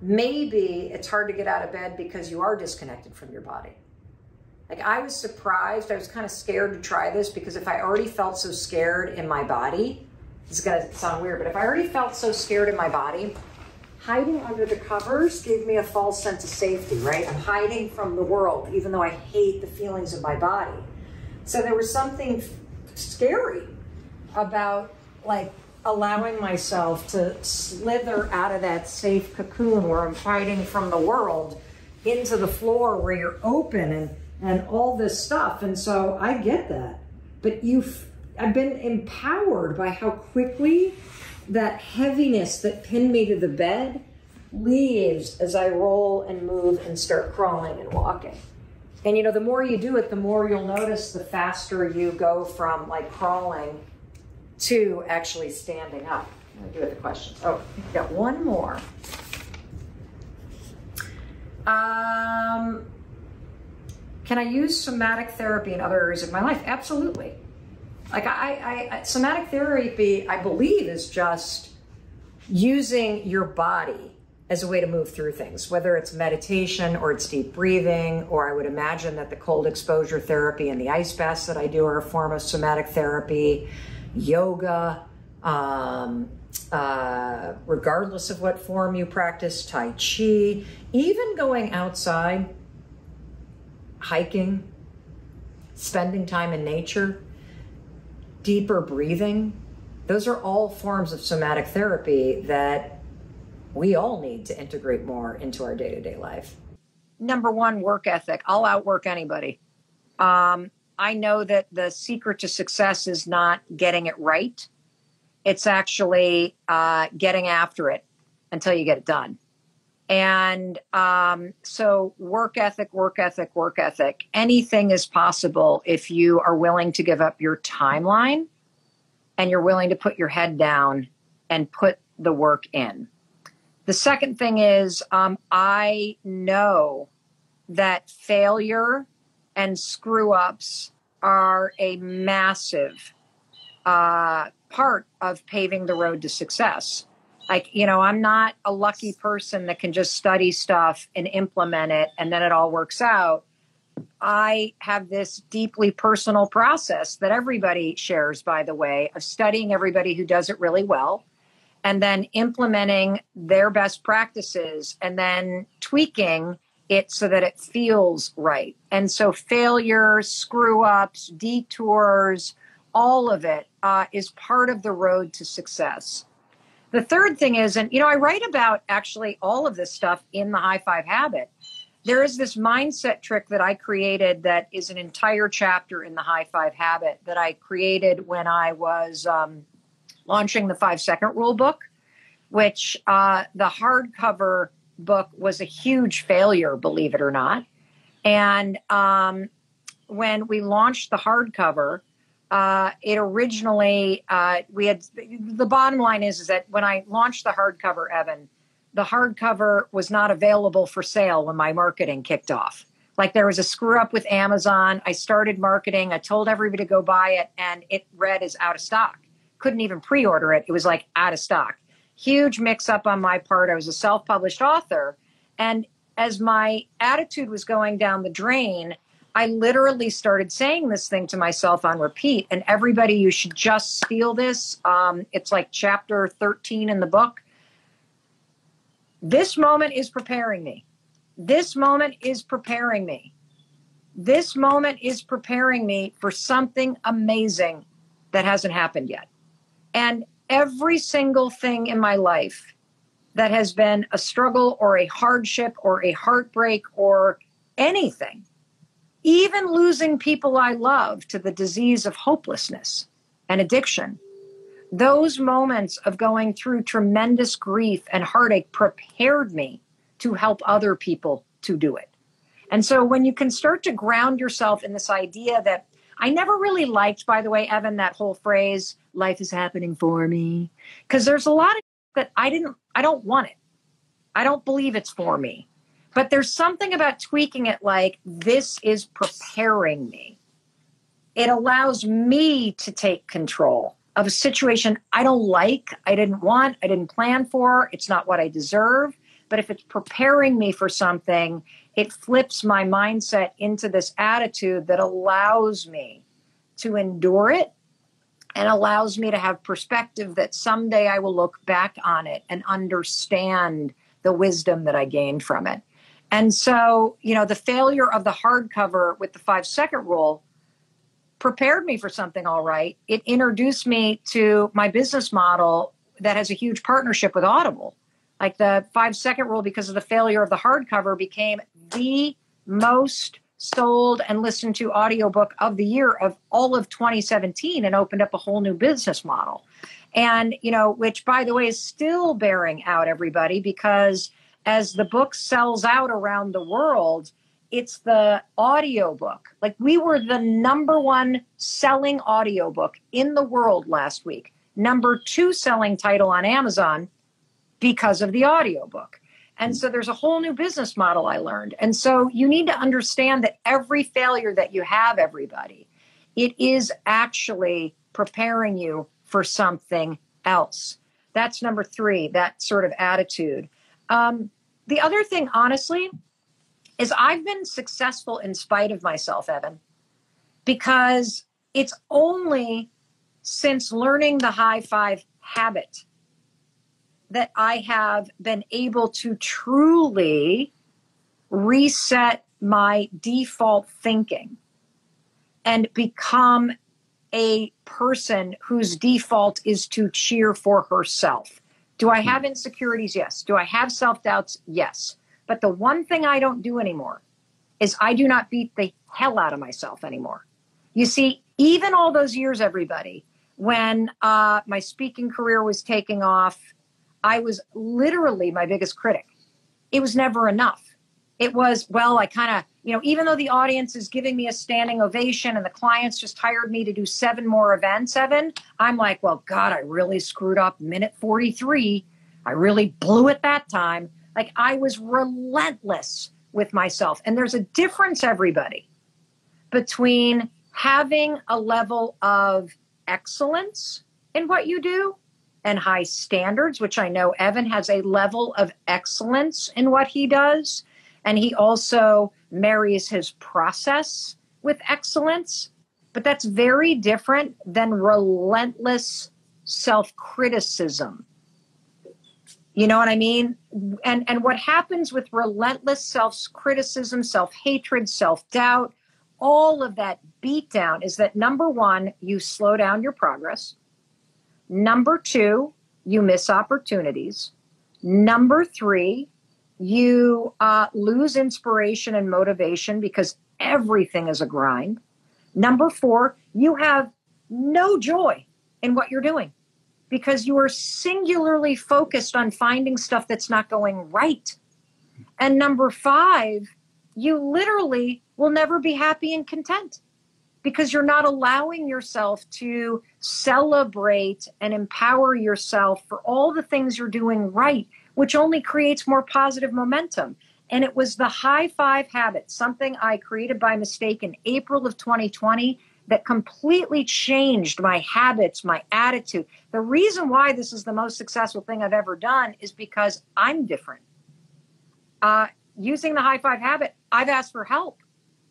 maybe it's hard to get out of bed because you are disconnected from your body. Like I was surprised, I was kind of scared to try this because if I already felt so scared in my body, this is gonna sound weird, but if I already felt so scared in my body, hiding under the covers gave me a false sense of safety, right? I'm hiding from the world, even though I hate the feelings of my body. So there was something scary about like allowing myself to slither out of that safe cocoon where I'm fighting from the world into the floor where you're open and, and all this stuff. And so I get that. But you've, I've been empowered by how quickly that heaviness that pinned me to the bed leaves as I roll and move and start crawling and walking. And you know, the more you do it, the more you'll notice the faster you go from like crawling to actually standing up. To do it the questions. Oh, got one more. Um, can I use somatic therapy in other areas of my life? Absolutely. Like I, I, I somatic therapy, I believe, is just using your body as a way to move through things, whether it's meditation or it's deep breathing, or I would imagine that the cold exposure therapy and the ice baths that I do are a form of somatic therapy yoga, um, uh, regardless of what form you practice, Tai Chi, even going outside, hiking, spending time in nature, deeper breathing. Those are all forms of somatic therapy that we all need to integrate more into our day to day life. Number one, work ethic. I'll outwork anybody. Um, I know that the secret to success is not getting it right. It's actually uh, getting after it until you get it done. And um, so, work ethic, work ethic, work ethic. Anything is possible if you are willing to give up your timeline and you're willing to put your head down and put the work in. The second thing is, um, I know that failure and screw ups are a massive uh, part of paving the road to success. Like, you know, I'm not a lucky person that can just study stuff and implement it and then it all works out. I have this deeply personal process that everybody shares, by the way, of studying everybody who does it really well and then implementing their best practices and then tweaking it so that it feels right. And so failures, screw ups, detours, all of it uh, is part of the road to success. The third thing is, and you know, I write about actually all of this stuff in the high five habit. there is this mindset trick that I created that is an entire chapter in the High Five Habit that I created when I was um, launching the Five Second Rule book, which uh, the hardcover book was a huge failure, believe it or not. And um, when we launched the hardcover, uh, it originally uh, we had the bottom line is is that when I launched the hardcover, Evan, the hardcover was not available for sale when my marketing kicked off. Like there was a screw up with Amazon. I started marketing. I told everybody to go buy it, and it read as out of stock. Couldn't even pre order it. It was like out of stock. Huge mix up on my part. I was a self published author. And as my attitude was going down the drain, I literally started saying this thing to myself on repeat. And everybody, you should just steal this. Um, it's like chapter 13 in the book. This moment is preparing me. This moment is preparing me. This moment is preparing me for something amazing that hasn't happened yet. And every single thing in my life that has been a struggle or a hardship or a heartbreak or anything, even losing people I love to the disease of hopelessness and addiction, those moments of going through tremendous grief and heartache prepared me to help other people to do it. And so when you can start to ground yourself in this idea that I never really liked, by the way, Evan, that whole phrase, life is happening for me, because there's a lot of that I didn't, I don't want it. I don't believe it's for me. But there's something about tweaking it like this is preparing me. It allows me to take control of a situation I don't like, I didn't want, I didn't plan for, it's not what I deserve. But if it's preparing me for something, it flips my mindset into this attitude that allows me to endure it and allows me to have perspective that someday I will look back on it and understand the wisdom that I gained from it. And so, you know, the failure of the hardcover with the five second rule prepared me for something all right. It introduced me to my business model that has a huge partnership with Audible. Like the five second rule, because of the failure of the hardcover, became the most sold and listened to audiobook of the year of all of 2017 and opened up a whole new business model. And, you know, which by the way is still bearing out everybody because as the book sells out around the world, it's the audiobook. Like we were the number one selling audiobook in the world last week, number two selling title on Amazon because of the audiobook. And so there's a whole new business model I learned. And so you need to understand that every failure that you have, everybody, it is actually preparing you for something else. That's number three, that sort of attitude. Um, the other thing, honestly, is I've been successful in spite of myself, Evan, because it's only since learning the high five habit that I have been able to truly reset my default thinking and become a person whose default is to cheer for herself. Do I have insecurities? Yes. Do I have self doubts? Yes. But the one thing I don't do anymore is I do not beat the hell out of myself anymore. You see, even all those years, everybody, when uh, my speaking career was taking off, I was literally my biggest critic. It was never enough. It was, well, I kind of, you know, even though the audience is giving me a standing ovation and the clients just hired me to do seven more events, Evan, I'm like, well, God, I really screwed up minute 43. I really blew it that time. Like I was relentless with myself. And there's a difference, everybody, between having a level of excellence in what you do and high standards, which I know Evan has a level of excellence in what he does. And he also marries his process with excellence. But that's very different than relentless self criticism you know what I mean? And and what happens with relentless self-criticism, self-hatred, self-doubt, all of that beatdown is that number 1, you slow down your progress. Number 2, you miss opportunities. Number 3, You uh, lose inspiration and motivation because everything is a grind. Number four, you have no joy in what you're doing because you are singularly focused on finding stuff that's not going right. And number five, you literally will never be happy and content because you're not allowing yourself to celebrate and empower yourself for all the things you're doing right, which only creates more positive momentum. And it was the high five habit, something I created by mistake in April of 2020 that completely changed my habits, my attitude. The reason why this is the most successful thing I've ever done is because I'm different. Uh, using the high five habit, I've asked for help.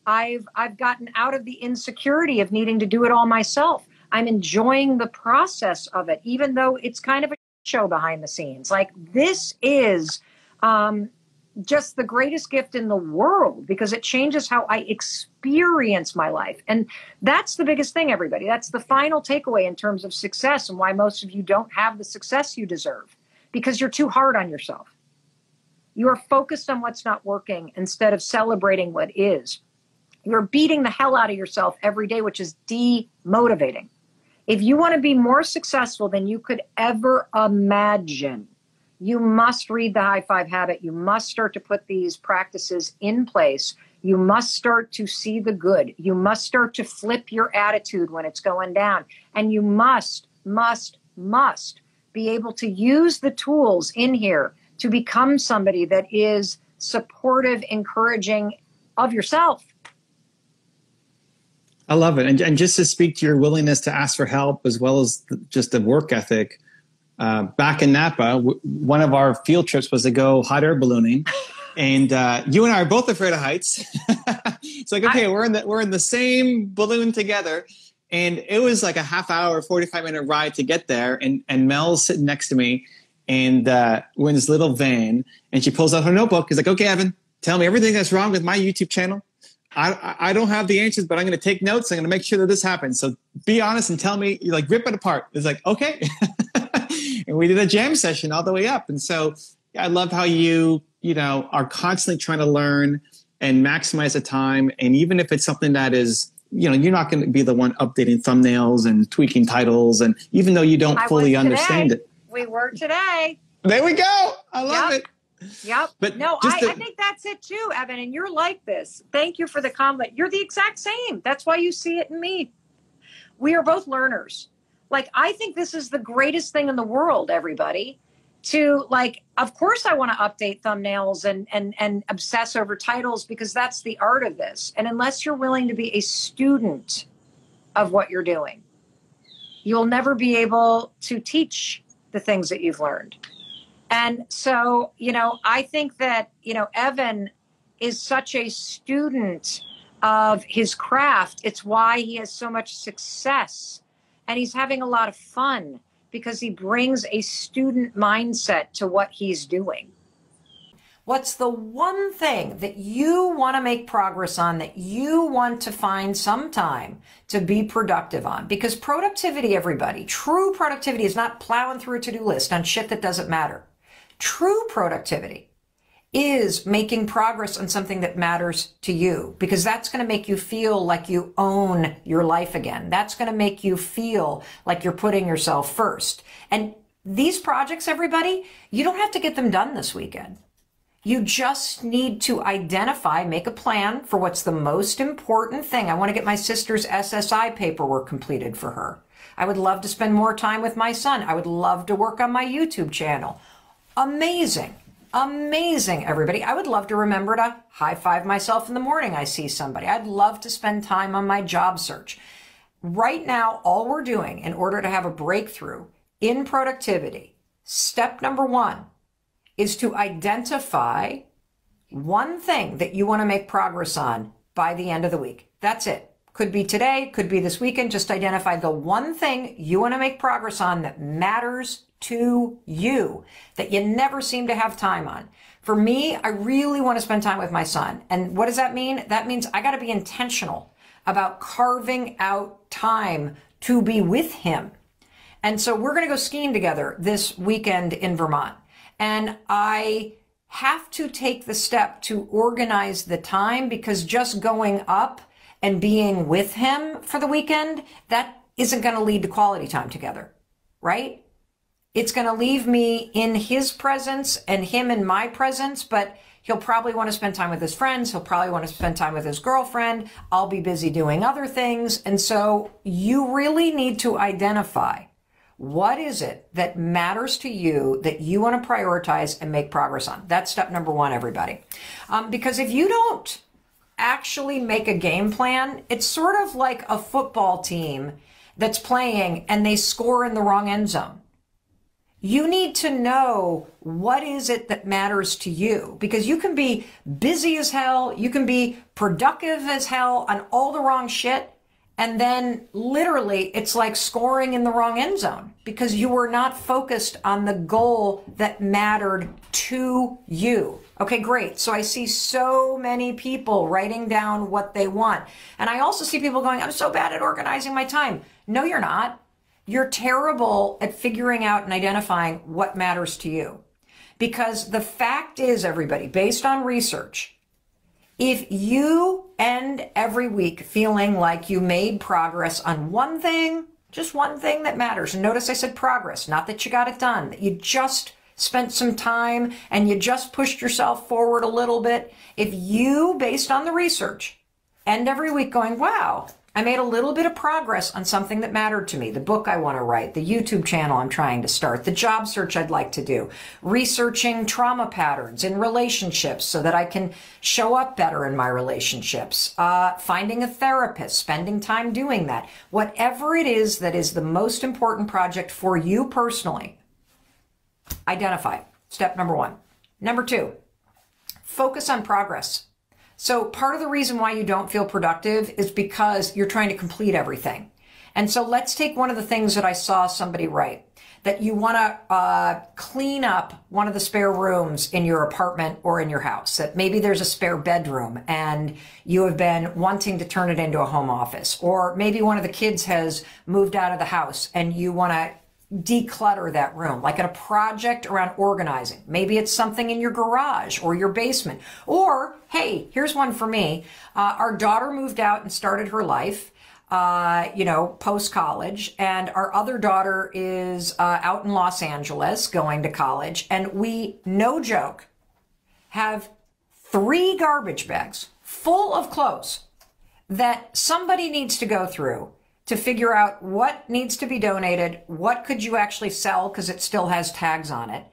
I've I've gotten out of the insecurity of needing to do it all myself. I'm enjoying the process of it, even though it's kind of a show behind the scenes. Like this is um, just the greatest gift in the world because it changes how I experience my life. And that's the biggest thing, everybody. That's the final takeaway in terms of success and why most of you don't have the success you deserve because you're too hard on yourself. You are focused on what's not working instead of celebrating what is. You're beating the hell out of yourself every day, which is demotivating. If you want to be more successful than you could ever imagine, you must read the high five habit. You must start to put these practices in place. You must start to see the good. You must start to flip your attitude when it's going down. And you must, must, must be able to use the tools in here to become somebody that is supportive, encouraging of yourself. I love it. And, and just to speak to your willingness to ask for help as well as just the work ethic, uh, back in Napa, w- one of our field trips was to go hot air ballooning. And uh, you and I are both afraid of heights. <laughs> it's like, okay, I, we're in the we're in the same balloon together. And it was like a half hour, 45 minute ride to get there. And and Mel's sitting next to me and uh, we're in this little van and she pulls out her notebook. He's like, okay, Evan, tell me everything that's wrong with my YouTube channel. I, I don't have the answers, but I'm going to take notes. I'm going to make sure that this happens. So be honest and tell me, you like, rip it apart. It's like, okay. <laughs> and we did a jam session all the way up. And so I love how you, you know, are constantly trying to learn and maximize the time. And even if it's something that is, you know, you're not going to be the one updating thumbnails and tweaking titles. And even though you don't I fully understand it. We were today. There we go. I love yep. it. Yep. But no, I, the, I think that's it too, Evan. And you're like this. Thank you for the comment. You're the exact same. That's why you see it in me. We are both learners. Like, I think this is the greatest thing in the world, everybody. To like, of course, I want to update thumbnails and and and obsess over titles because that's the art of this. And unless you're willing to be a student of what you're doing, you'll never be able to teach the things that you've learned. And so, you know, I think that, you know, Evan is such a student of his craft. It's why he has so much success. And he's having a lot of fun because he brings a student mindset to what he's doing. What's the one thing that you want to make progress on that you want to find some time to be productive on? Because productivity, everybody, true productivity is not plowing through a to do list on shit that doesn't matter. True productivity is making progress on something that matters to you because that's going to make you feel like you own your life again. That's going to make you feel like you're putting yourself first. And these projects, everybody, you don't have to get them done this weekend. You just need to identify, make a plan for what's the most important thing. I want to get my sister's SSI paperwork completed for her. I would love to spend more time with my son. I would love to work on my YouTube channel. Amazing. Amazing, everybody. I would love to remember to high five myself in the morning I see somebody. I'd love to spend time on my job search. Right now, all we're doing in order to have a breakthrough in productivity, step number one is to identify one thing that you want to make progress on by the end of the week. That's it. Could be today, could be this weekend. Just identify the one thing you want to make progress on that matters to you that you never seem to have time on. For me, I really want to spend time with my son. And what does that mean? That means I got to be intentional about carving out time to be with him. And so we're going to go skiing together this weekend in Vermont. And I have to take the step to organize the time because just going up and being with him for the weekend, that isn't going to lead to quality time together, right? It's going to leave me in his presence and him in my presence, but he'll probably want to spend time with his friends. He'll probably want to spend time with his girlfriend. I'll be busy doing other things. And so you really need to identify what is it that matters to you that you want to prioritize and make progress on? That's step number one, everybody. Um, because if you don't actually make a game plan, it's sort of like a football team that's playing and they score in the wrong end zone. You need to know what is it that matters to you because you can be busy as hell. You can be productive as hell on all the wrong shit. And then literally it's like scoring in the wrong end zone because you were not focused on the goal that mattered to you. Okay, great. So I see so many people writing down what they want. And I also see people going, I'm so bad at organizing my time. No, you're not. You're terrible at figuring out and identifying what matters to you. Because the fact is, everybody, based on research, if you end every week feeling like you made progress on one thing, just one thing that matters, and notice I said progress, not that you got it done, that you just spent some time and you just pushed yourself forward a little bit. If you, based on the research, end every week going, wow, I made a little bit of progress on something that mattered to me. The book I want to write, the YouTube channel I'm trying to start, the job search I'd like to do, researching trauma patterns in relationships so that I can show up better in my relationships, uh, finding a therapist, spending time doing that. Whatever it is that is the most important project for you personally, identify. Step number one. Number two, focus on progress. So part of the reason why you don't feel productive is because you're trying to complete everything. And so let's take one of the things that I saw somebody write that you want to uh, clean up one of the spare rooms in your apartment or in your house. That maybe there's a spare bedroom and you have been wanting to turn it into a home office. Or maybe one of the kids has moved out of the house and you want to declutter that room, like in a project around organizing. Maybe it's something in your garage or your basement. Or, hey, here's one for me. Uh, our daughter moved out and started her life. Uh, you know, post college, and our other daughter is uh, out in Los Angeles going to college, and we, no joke, have three garbage bags full of clothes that somebody needs to go through to figure out what needs to be donated, what could you actually sell because it still has tags on it.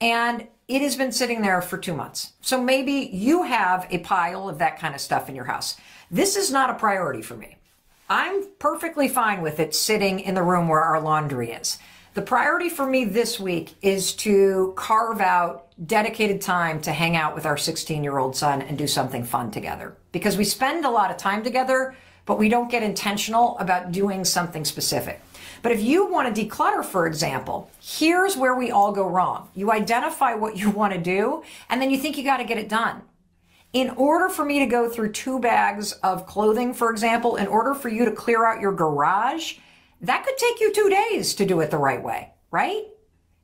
And it has been sitting there for two months. So maybe you have a pile of that kind of stuff in your house. This is not a priority for me. I'm perfectly fine with it sitting in the room where our laundry is. The priority for me this week is to carve out dedicated time to hang out with our 16 year old son and do something fun together because we spend a lot of time together but we don't get intentional about doing something specific. But if you want to declutter, for example, here's where we all go wrong. You identify what you want to do, and then you think you got to get it done. In order for me to go through two bags of clothing, for example, in order for you to clear out your garage, that could take you two days to do it the right way, right?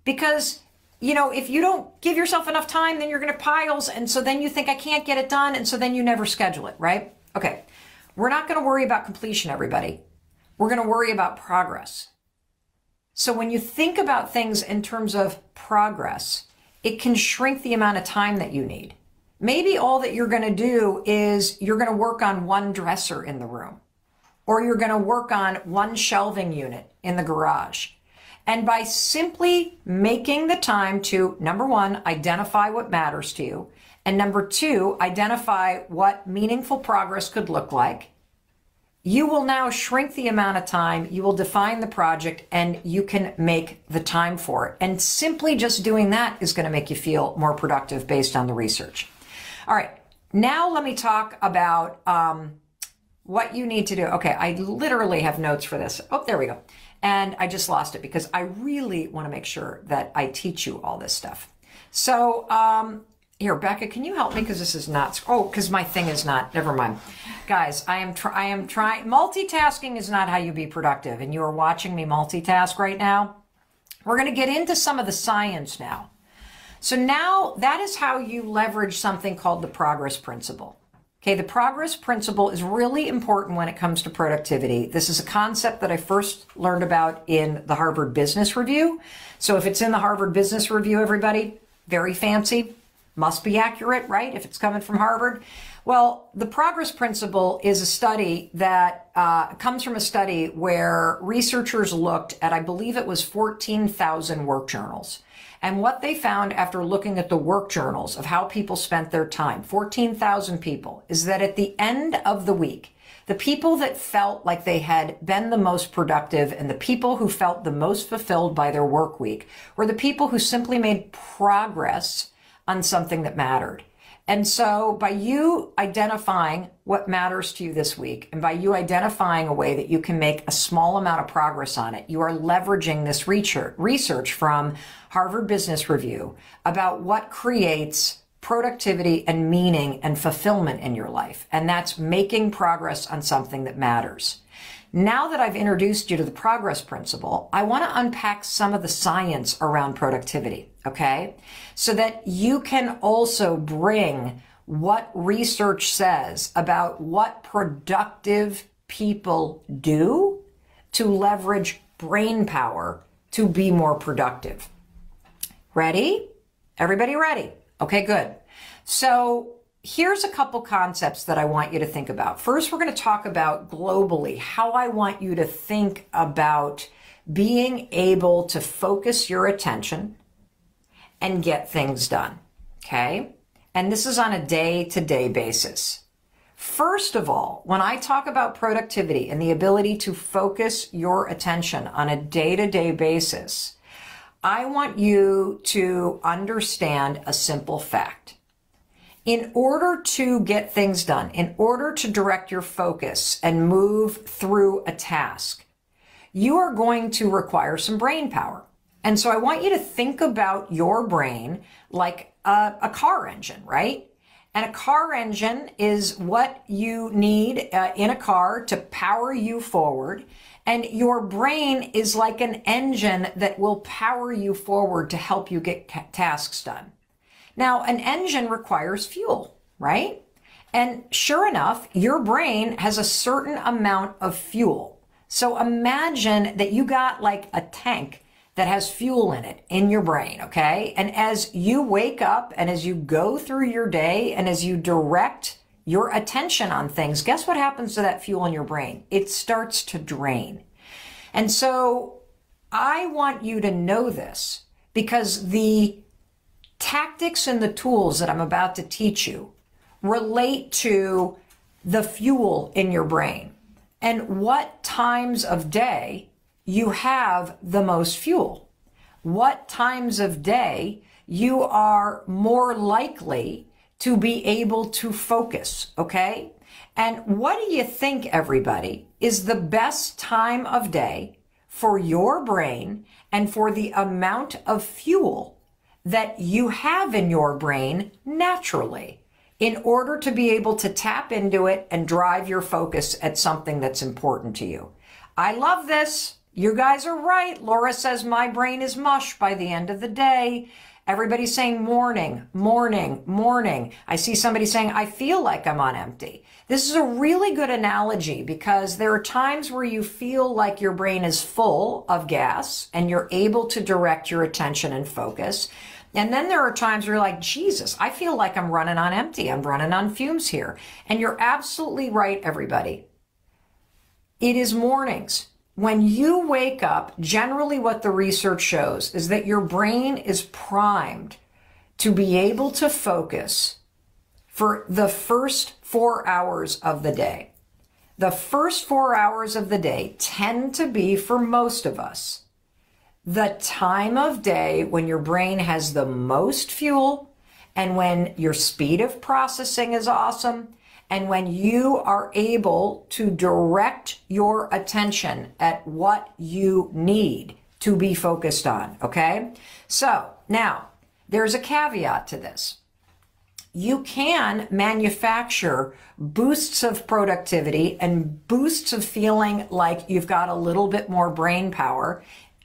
Because, you know, if you don't give yourself enough time, then you're going to piles. And so then you think, I can't get it done. And so then you never schedule it, right? Okay. We're not going to worry about completion, everybody. We're going to worry about progress. So when you think about things in terms of progress, it can shrink the amount of time that you need. Maybe all that you're going to do is you're going to work on one dresser in the room, or you're going to work on one shelving unit in the garage. And by simply making the time to, number one, identify what matters to you, and number two, identify what meaningful progress could look like. You will now shrink the amount of time, you will define the project, and you can make the time for it. And simply just doing that is going to make you feel more productive based on the research. All right, now let me talk about um, what you need to do. Okay, I literally have notes for this. Oh, there we go. And I just lost it because I really want to make sure that I teach you all this stuff. So, um, here, Becca, can you help me? Because this is not. Oh, because my thing is not. Never mind, guys. I am. Try, I am trying. Multitasking is not how you be productive, and you are watching me multitask right now. We're going to get into some of the science now. So now that is how you leverage something called the progress principle. Okay, the progress principle is really important when it comes to productivity. This is a concept that I first learned about in the Harvard Business Review. So if it's in the Harvard Business Review, everybody, very fancy, must be accurate, right? If it's coming from Harvard. Well, the progress principle is a study that uh, comes from a study where researchers looked at, I believe it was 14,000 work journals. And what they found after looking at the work journals of how people spent their time, 14,000 people, is that at the end of the week, the people that felt like they had been the most productive and the people who felt the most fulfilled by their work week were the people who simply made progress on something that mattered. And so by you identifying what matters to you this week and by you identifying a way that you can make a small amount of progress on it, you are leveraging this research from Harvard Business Review about what creates productivity and meaning and fulfillment in your life. And that's making progress on something that matters. Now that I've introduced you to the progress principle, I want to unpack some of the science around productivity, okay? So that you can also bring what research says about what productive people do to leverage brain power to be more productive. Ready? Everybody ready? Okay, good. So here's a couple concepts that I want you to think about. First, we're going to talk about globally how I want you to think about being able to focus your attention and get things done. Okay. And this is on a day to day basis. First of all, when I talk about productivity and the ability to focus your attention on a day to day basis, I want you to understand a simple fact in order to get things done, in order to direct your focus and move through a task, you are going to require some brain power. And so I want you to think about your brain like a, a car engine, right? And a car engine is what you need uh, in a car to power you forward. And your brain is like an engine that will power you forward to help you get tasks done. Now, an engine requires fuel, right? And sure enough, your brain has a certain amount of fuel. So imagine that you got like a tank that has fuel in it in your brain, okay? And as you wake up and as you go through your day and as you direct your attention on things, guess what happens to that fuel in your brain? It starts to drain. And so I want you to know this because the tactics and the tools that I'm about to teach you relate to the fuel in your brain and what times of day you have the most fuel. What times of day you are more likely to be able to focus, okay? And what do you think, everybody, is the best time of day for your brain and for the amount of fuel that you have in your brain naturally in order to be able to tap into it and drive your focus at something that's important to you. I love this. You guys are right. Laura says my brain is mush by the end of the day. Everybody's saying morning, morning, morning. I see somebody saying, I feel like I'm on empty. This is a really good analogy because there are times where you feel like your brain is full of gas and you're able to direct your attention and focus. And then there are times where you're like, Jesus, I feel like I'm running on empty. I'm running on fumes here. And you're absolutely right, everybody. It is mornings. When you wake up, generally what the research shows is that your brain is primed to be able to focus for the first four hours of the day. The first four hours of the day tend to be, for most of us, the time of day when your brain has the most fuel and when your speed of processing is awesome and when you are able to direct your attention at what you need to be focused on. Okay. So now there's a caveat to this you can manufacture boosts of productivity and boosts of feeling like you've got a little bit more brain power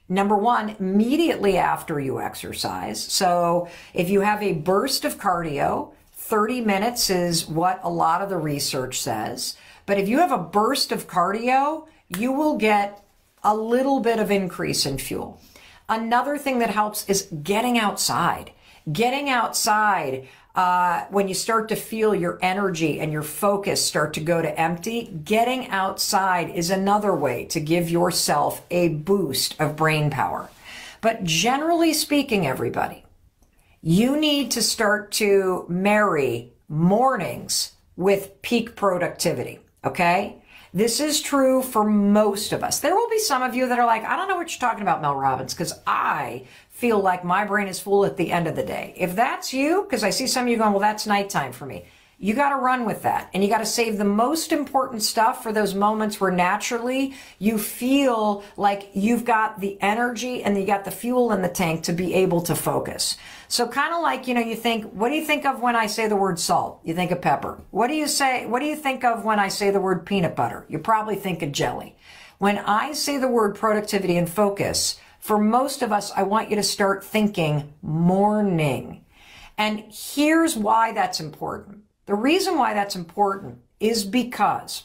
Number one, immediately after you exercise. So if you have a burst of cardio, 30 minutes is what a lot of the research says. But if you have a burst of cardio, you will get a little bit of increase in fuel. Another thing that helps is getting outside. Getting outside uh, when you start to feel your energy and your focus start to go to empty, getting outside is another way to give yourself a boost of brain power. But generally speaking, everybody, you need to start to marry mornings with peak productivity. Okay. This is true for most of us. There will be some of you that are like, I don't know what you're talking about, Mel Robbins, because I feel like my brain is full at the end of the day. If that's you, because I see some of you going, well, that's nighttime for me. You got to run with that and you got to save the most important stuff for those moments where naturally you feel like you've got the energy and you got the fuel in the tank to be able to focus. So kind of like, you know, you think, what do you think of when I say the word salt? You think of pepper. What do you say? What do you think of when I say the word peanut butter? You probably think of jelly. When I say the word productivity and focus, for most of us, I want you to start thinking morning. And here's why that's important. The reason why that's important is because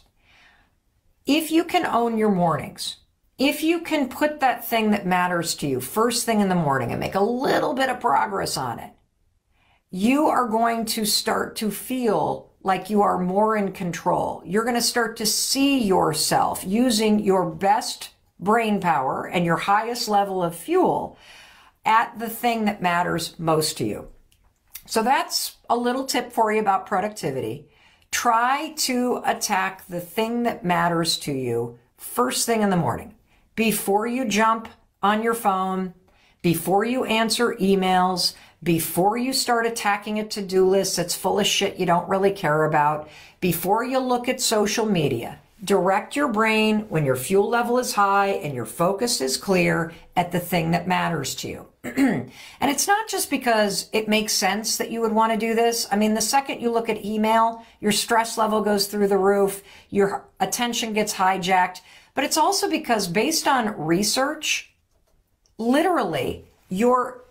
if you can own your mornings, if you can put that thing that matters to you first thing in the morning and make a little bit of progress on it, you are going to start to feel like you are more in control. You're going to start to see yourself using your best brain power and your highest level of fuel at the thing that matters most to you. So that's a little tip for you about productivity. Try to attack the thing that matters to you first thing in the morning before you jump on your phone, before you answer emails, before you start attacking a to-do list that's full of shit you don't really care about, before you look at social media direct your brain when your fuel level is high and your focus is clear at the thing that matters to you. <clears throat> and it's not just because it makes sense that you would want to do this. I mean, the second you look at email, your stress level goes through the roof, your attention gets hijacked, but it's also because based on research, literally your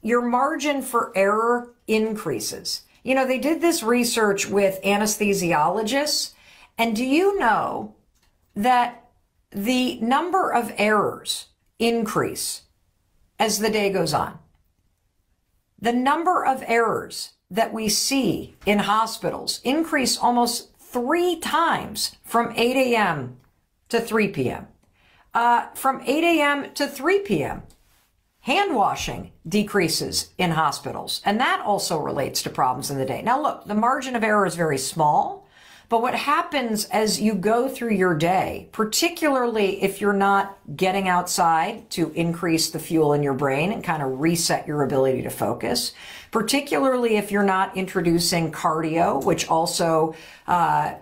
your margin for error increases. You know, they did this research with anesthesiologists and do you know that the number of errors increase as the day goes on? The number of errors that we see in hospitals increase almost three times from 8 a.m. to 3 p.m. Uh, from 8 a.m. to 3 p.m. Hand washing decreases in hospitals, and that also relates to problems in the day. Now, look, the margin of error is very small, but what happens as you go through your day, particularly if you're not getting outside to increase the fuel in your brain and kind of reset your ability to focus, particularly if you're not introducing cardio, which also uh,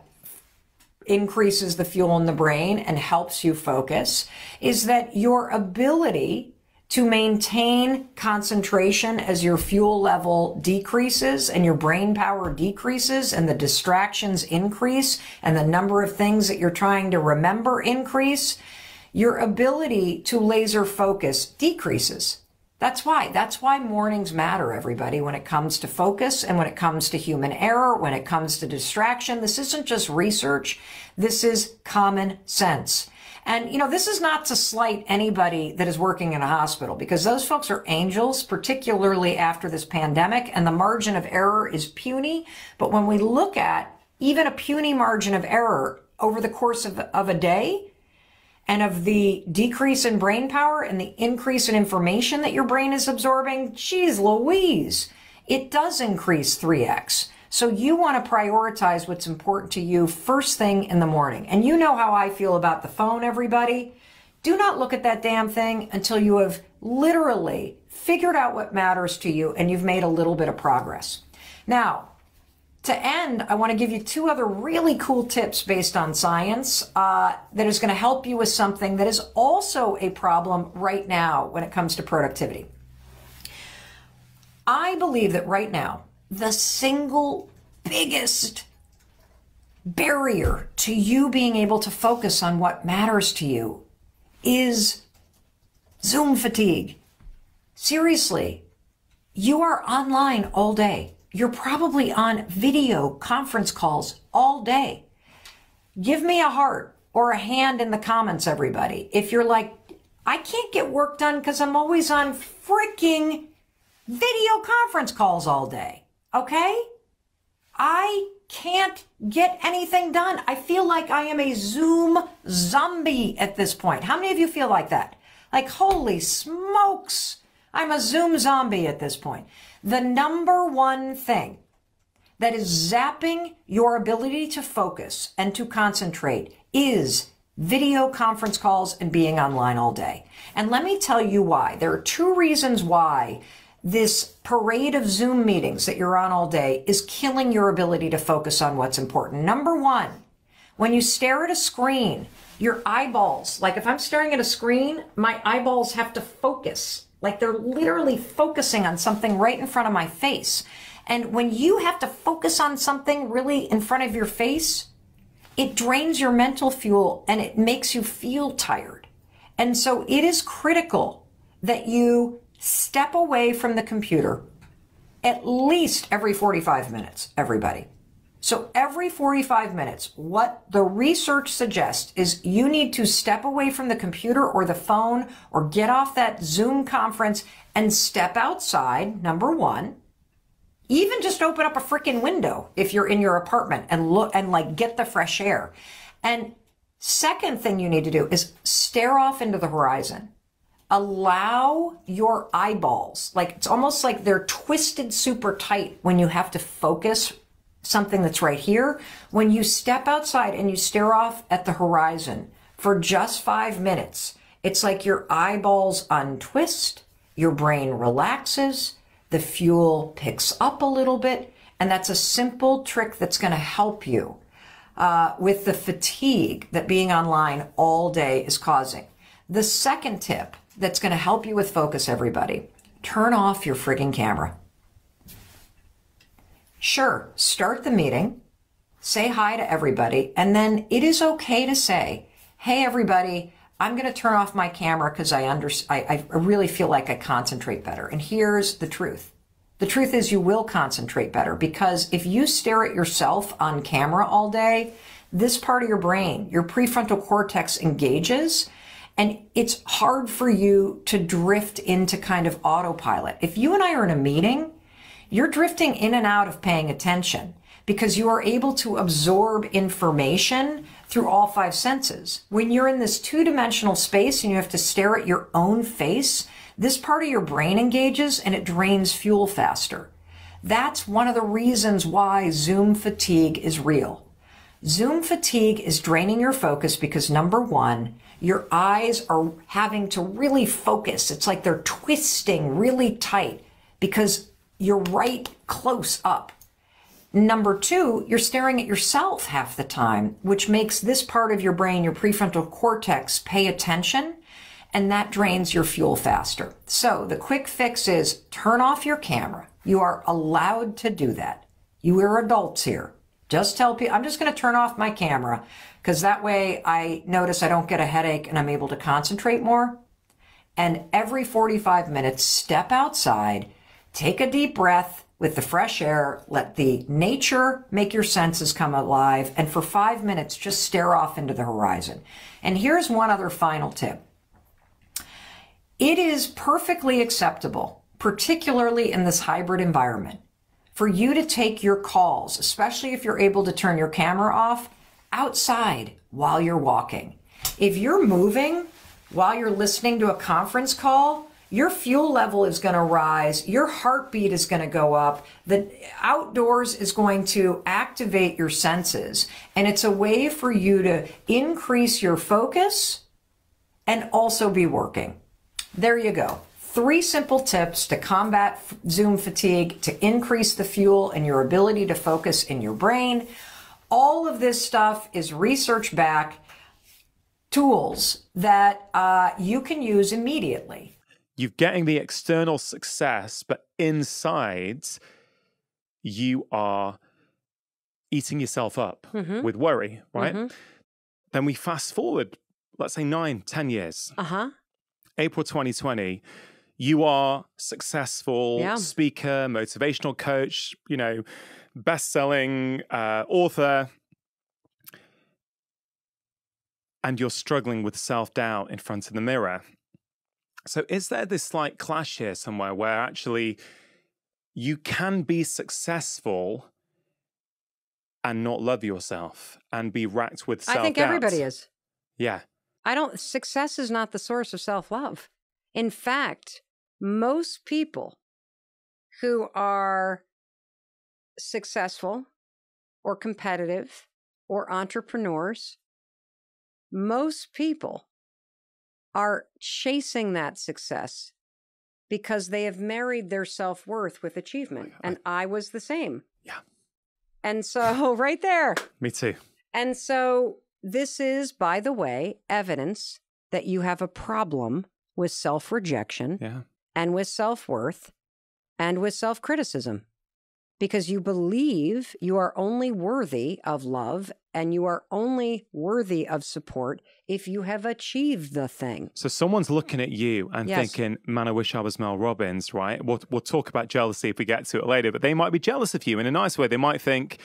increases the fuel in the brain and helps you focus, is that your ability to maintain concentration as your fuel level decreases and your brain power decreases and the distractions increase and the number of things that you're trying to remember increase, your ability to laser focus decreases. That's why. That's why mornings matter, everybody, when it comes to focus and when it comes to human error, when it comes to distraction. This isn't just research. This is common sense. And, you know, this is not to slight anybody that is working in a hospital because those folks are angels, particularly after this pandemic, and the margin of error is puny. But when we look at even a puny margin of error over the course of, of a day, and of the decrease in brain power and the increase in information that your brain is absorbing, geez Louise, it does increase 3x. So you want to prioritize what's important to you first thing in the morning. And you know how I feel about the phone, everybody. Do not look at that damn thing until you have literally figured out what matters to you and you've made a little bit of progress. Now, to end, I want to give you two other really cool tips based on science uh, that is going to help you with something that is also a problem right now when it comes to productivity. I believe that right now, the single biggest barrier to you being able to focus on what matters to you is Zoom fatigue. Seriously, you are online all day. You're probably on video conference calls all day. Give me a heart or a hand in the comments, everybody. If you're like, I can't get work done because I'm always on freaking video conference calls all day. Okay? I can't get anything done. I feel like I am a Zoom zombie at this point. How many of you feel like that? Like, holy smokes, I'm a Zoom zombie at this point. The number one thing that is zapping your ability to focus and to concentrate is video conference calls and being online all day. And let me tell you why. There are two reasons why this parade of Zoom meetings that you're on all day is killing your ability to focus on what's important. Number one, when you stare at a screen, your eyeballs, like if I'm staring at a screen, my eyeballs have to focus. Like they're literally focusing on something right in front of my face. And when you have to focus on something really in front of your face, it drains your mental fuel and it makes you feel tired. And so it is critical that you step away from the computer at least every 45 minutes, everybody. So every 45 minutes, what the research suggests is you need to step away from the computer or the phone or get off that Zoom conference and step outside, number one. Even just open up a freaking window if you're in your apartment and look and like get the fresh air. And second thing you need to do is stare off into the horizon allow your eyeballs, like it's almost like they're twisted super tight when you have to focus something that's right here. When you step outside and you stare off at the horizon for just five minutes, it's like your eyeballs untwist, your brain relaxes, the fuel picks up a little bit, and that's a simple trick that's going to help you uh, with the fatigue that being online all day is causing. The second tip that's going to help you with focus, everybody. Turn off your frigging camera. Sure, start the meeting, say hi to everybody, and then it is okay to say, hey, everybody, I'm going to turn off my camera because I, under, I, I really feel like I concentrate better. And here's the truth. The truth is you will concentrate better because if you stare at yourself on camera all day, this part of your brain, your prefrontal cortex engages and it's hard for you to drift into kind of autopilot. If you and I are in a meeting, you're drifting in and out of paying attention because you are able to absorb information through all five senses. When you're in this two dimensional space and you have to stare at your own face, this part of your brain engages and it drains fuel faster. That's one of the reasons why Zoom fatigue is real. Zoom fatigue is draining your focus because number one, your eyes are having to really focus. It's like they're twisting really tight because you're right close up. Number two, you're staring at yourself half the time, which makes this part of your brain, your prefrontal cortex, pay attention, and that drains your fuel faster. So the quick fix is turn off your camera. You are allowed to do that. You are adults here. Just tell people, I'm just going to turn off my camera because that way I notice I don't get a headache and I'm able to concentrate more. And every 45 minutes, step outside, take a deep breath with the fresh air, let the nature make your senses come alive, and for five minutes, just stare off into the horizon. And here's one other final tip. It is perfectly acceptable, particularly in this hybrid environment, for you to take your calls, especially if you're able to turn your camera off, outside while you're walking. If you're moving while you're listening to a conference call, your fuel level is going to rise, your heartbeat is going to go up, the outdoors is going to activate your senses, and it's a way for you to increase your focus and also be working. There you go. Three simple tips to combat Zoom fatigue, to increase the fuel and your ability to focus in your brain. All of this stuff is research back tools that uh, you can use immediately. You're getting the external success, but inside, you are eating yourself up mm-hmm. with worry, right? Mm-hmm. Then we fast forward, let's say nine, ten years. Uh huh. April 2020, you are successful Yeah. speaker, motivational coach, you know, best-selling uh, author, and you're struggling with self-doubt in front of the mirror. So, is there this slight clash here somewhere where actually you can be successful and not love yourself and be racked with self-doubt? I think everybody is. Yeah. I don't, success is not the source of self love. In fact, most people who are successful or competitive or entrepreneurs, most people are chasing that success because they have married their self worth with achievement. Oh I- And I was the same. Yeah. And so, <laughs> right there. Me too. And so, this is, by the way, evidence that you have a problem with self rejection Yeah. and with self worth and with self criticism because you believe you are only worthy of love and you are only worthy of support if you have achieved the thing. So someone's looking at you and Yes. thinking, "Man, I wish I was Mel Robbins." Right? We'll we'll talk about jealousy if we get to it later. But they might be jealous of you in a nice way. They might think,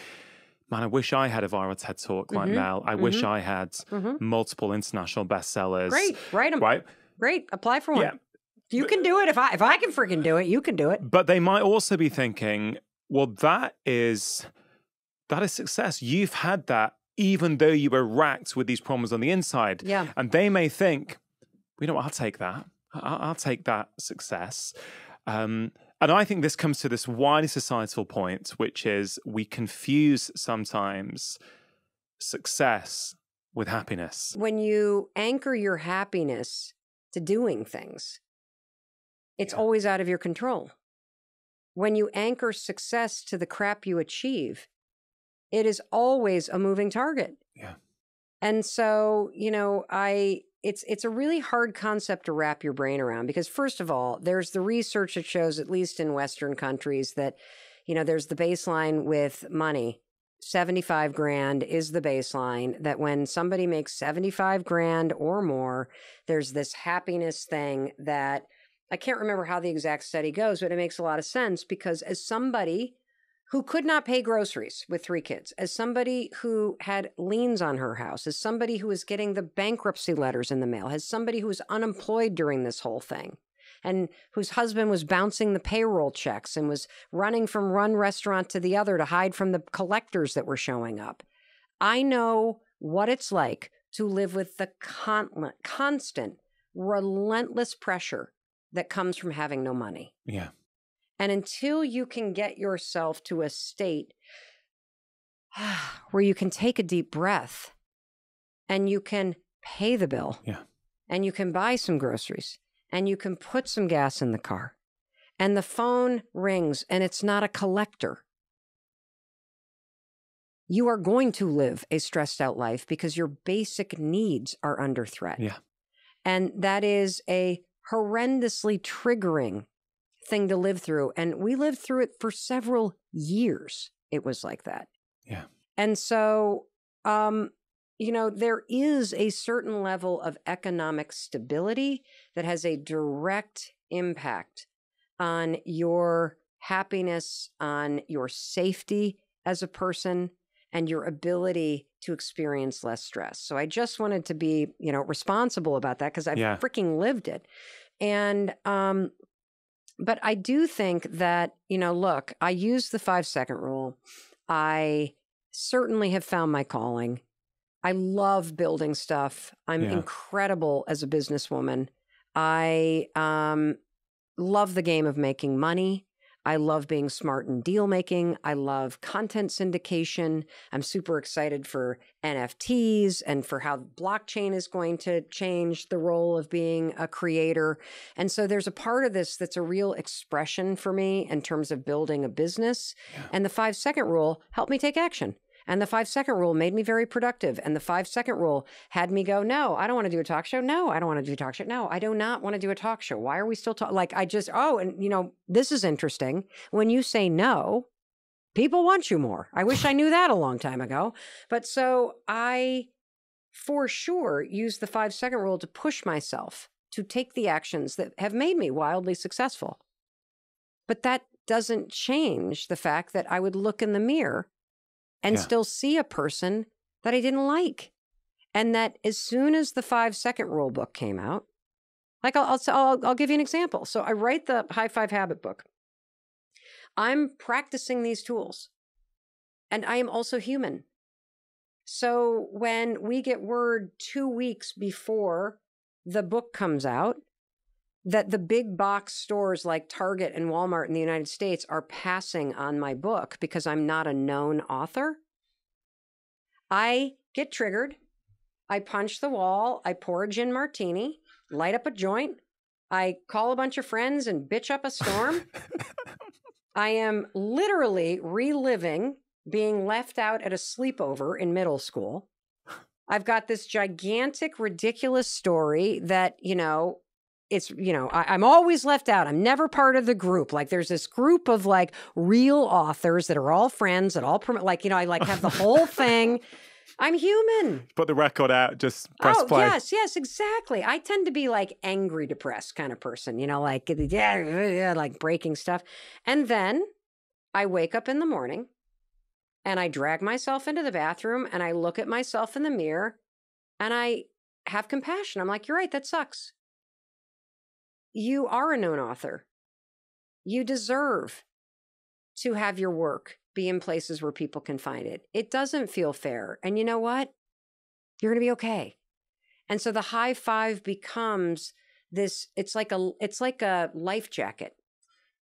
"Man, I wish I had a viral TED talk like Mhm, Mel. I wish mhm. I had Mhm. multiple international bestsellers." Great, write 'em. Right? Great, apply for one. Yeah. You can do it. If I if I can freaking do it, you can do it. But they might also be thinking, "Well, that is that is success. You've had that." Even though you were racked with these problems on the inside, Yeah. and they may think, you know what, I'll take that. I'll, I'll take that success. Um, and I think this comes to this wider societal point, which is we confuse sometimes success with happiness. When you anchor your happiness to doing things, it's Yeah. always out of your control. When you anchor success to the crap you achieve, it is always a moving target. Yeah. And so, you know, I it's it's a really hard concept to wrap your brain around because first of all, there's the research that shows at least in western countries that you know, there's the baseline with money. 75 grand is the baseline that when somebody makes 75 grand or more, there's this happiness thing that I can't remember how the exact study goes, but it makes a lot of sense because as somebody who could not pay groceries with three kids, as somebody who had liens on her house, as somebody who was getting the bankruptcy letters in the mail, as somebody who was unemployed during this whole thing, and whose husband was bouncing the payroll checks and was running from one restaurant to the other to hide from the collectors that were showing up. I know what it's like to live with the con- constant, relentless pressure that comes from having no money. Yeah. And until you can get yourself to a state <sighs> where you can take a deep breath and you can pay the bill Yeah. and you can buy some groceries and you can put some gas in the car and the phone rings and it's not a collector. You are going to live a stressed out life because your basic needs are under threat. Yeah. And that is a horrendously triggering thing to live through. And we lived through it for several years. It was like that. Yeah. And so, um, you know, there is a certain level of economic stability that has a direct impact on your happiness, on your safety as a person, and your ability to experience less stress. So I just wanted to be, you know, responsible about that because I've Yeah. freaking lived it. And um but I do think that, you know, look, I use the 5 second rule. I certainly have found my calling. I love building stuff. I'm Yeah. incredible as a businesswoman. I um love the game of making money. I love being smart in deal making. I love content syndication. I'm super excited for NFTs and for how blockchain is going to change the role of being a creator. And so there's a part of this that's a real expression for me in terms of building a business. Yeah. And the five second rule helped me take action. And the five second rule made me very productive. And the five second rule had me go, no, I don't want to do a talk show. No, I don't want to do a talk show. No, I do not want to do a talk show. Why are we still talking? Like, I just, oh, and you know, this is interesting. When you say no, people want you more. I wish I knew that a long time ago. But so I, for sure, use the five second rule to push myself to take the actions that have made me wildly successful. But that doesn't change the fact that I would look in the mirror and Yeah. still see a person that I didn't like. And that as soon as the five second rule book came out, like I'll, I'll, I'll, I'll give you an example. So I write the high five habit book. I'm practicing these tools and I am also human. So when we get word two weeks before the book comes out that the big box stores like Target and Walmart in the United States are passing on my book because I'm not a known author, I get triggered. I punch the wall. I pour a gin martini, light up a joint. I call a bunch of friends and bitch up a storm. <laughs> I am literally reliving being left out at a sleepover in middle school. I've got this gigantic, ridiculous story that, you know, it's, you know, I, I'm always left out. I'm never part of the group. Like there's this group of like real authors that are all friends that all promote, like, you know, I like have the whole <laughs> thing. I'm human. Put the record out, just oh, press oh, play. yes, yes, exactly. I tend to be like angry, depressed kind of person, you know, like, eh, yeah, yeah, like breaking stuff. And then I wake up in the morning and I drag myself into the bathroom and I look at myself in the mirror and I have compassion. I'm like, you're right, that sucks. You are a known author. You deserve to have your work be in places where people can find it. It doesn't feel fair. And you know what? You're going to be okay. And so the high five becomes this it's like a it's like a life jacket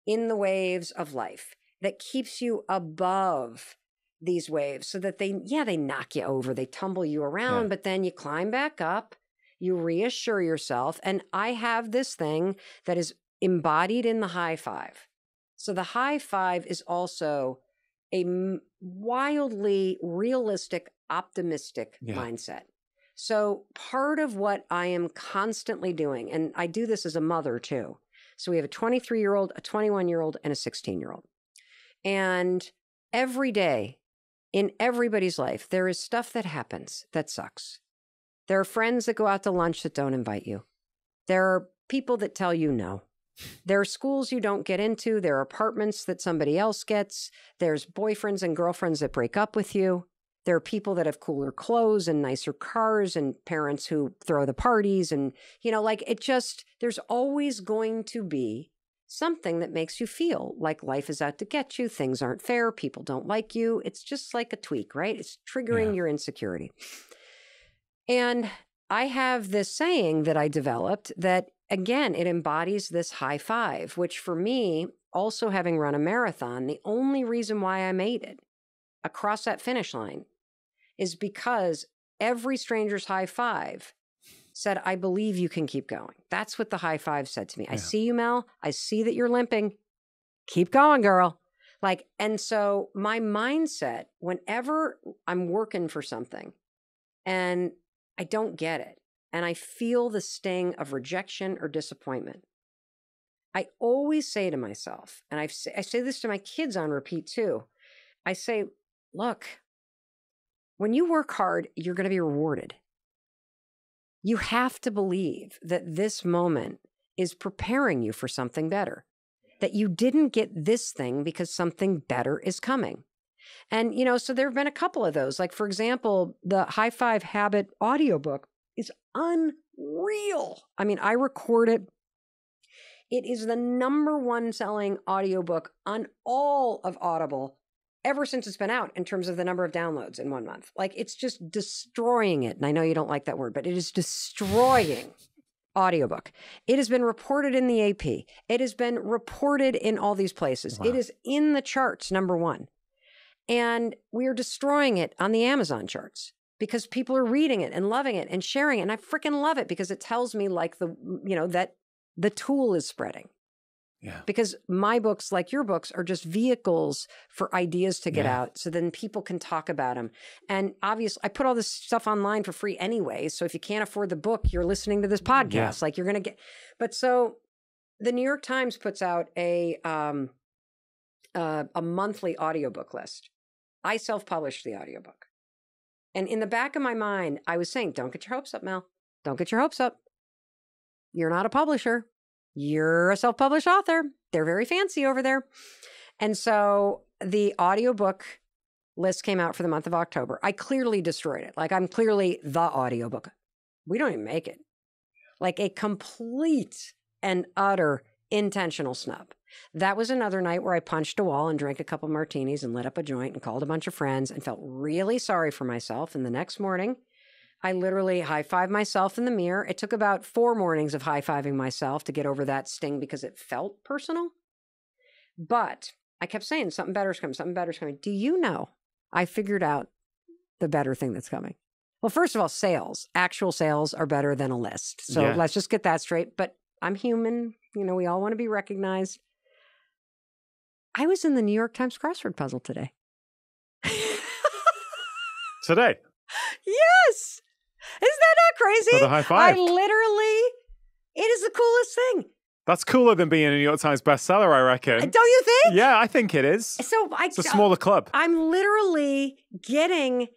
in the waves of life that keeps you above these waves so that they yeah they knock you over they tumble you around Yeah. but then you climb back up you reassure yourself and i have this thing that is embodied in the high five so the high five is also a wildly realistic optimistic Yeah. mindset so part of what i am constantly doing and i do this as a mother too so we have a 23 year old a 21 year old and a 16 year old and every day in everybody's life, there is stuff that happens that sucks. There are friends that go out to lunch that don't invite you. There are people that tell you no. There are schools you don't get into. There are apartments that somebody else gets. There's boyfriends and girlfriends that break up with you. There are people that have cooler clothes and nicer cars and parents who throw the parties. And, you know, like it just, there's always going to be something that makes you feel like life is out to get you, things aren't fair, people don't like you. It's just like a tweak, right? It's triggering Yeah. your insecurity. And I have this saying that I developed that, again, it embodies this high five, which for me, also having run a marathon, the only reason why I made it across that finish line is because every stranger's high five said, I believe you can keep going. That's what the high five said to me. I see you, Mel. I see that you're limping. Keep going, girl. Like, and so my mindset, whenever I'm working for something and I don't get it, and I feel the sting of rejection or disappointment, I always say to myself, and I've, I say this to my kids on repeat too. I say, look, when you work hard, you're going to be rewarded. You have to believe that this moment is preparing you for something better, that you didn't get this thing because something better is coming. And, you know, so there have been a couple of those. Like, for example, the High Five Habit audiobook is unreal. I mean, I record it. It is the number one selling audiobook on all of Audible ever since it's been out in terms of the number of downloads in one month. Like it's just destroying it. And I know you don't like that word, but it is destroying audiobook. It has been reported in the AP. It has been reported in all these places. It Wow. is in the charts, number one. And we are destroying it on the Amazon charts because people are reading it and loving it and sharing it. And I freaking love it because it tells me like the, you know, that the tool is spreading Yeah. because my books like your books are just vehicles for ideas to get Yeah. out so then people can talk about them and obviously i put all this stuff online for free anyway so if you can't afford the book you're listening to this podcast like you're gonna get but so the new york times puts out a um uh, a monthly audiobook list i self-published the audiobook and in the back of my mind i was saying don't get your hopes up mel don't get your hopes up You're not a publisher. You're a self published author. They're very fancy over there. And so the audiobook list came out for the month of October. I clearly destroyed it. Like I'm clearly the audiobook. We don't even make it. Like a complete and utter intentional snub. That was another night where I punched a wall and drank a couple martinis and lit up a joint and called a bunch of friends and felt really sorry for myself. And the next morning, I literally high fived myself in the mirror. It took about four mornings of high fiving myself to get over that sting because it felt personal. But I kept saying something better's coming, something better's coming. Do you know? I figured out the better thing that's coming. Well, first of all, sales, actual sales are better than a list. So Yeah. let's just get that straight. But I'm human. You know, we all want to be recognized. I was in the New York Times crossword puzzle today. Today. yes. Isn't that not crazy? Another high five. I literally, it is the coolest thing. That's cooler than being a New York Times bestseller, I reckon. Uh, don't you think? Yeah, I think it is. So I, It's a smaller club. I'm literally getting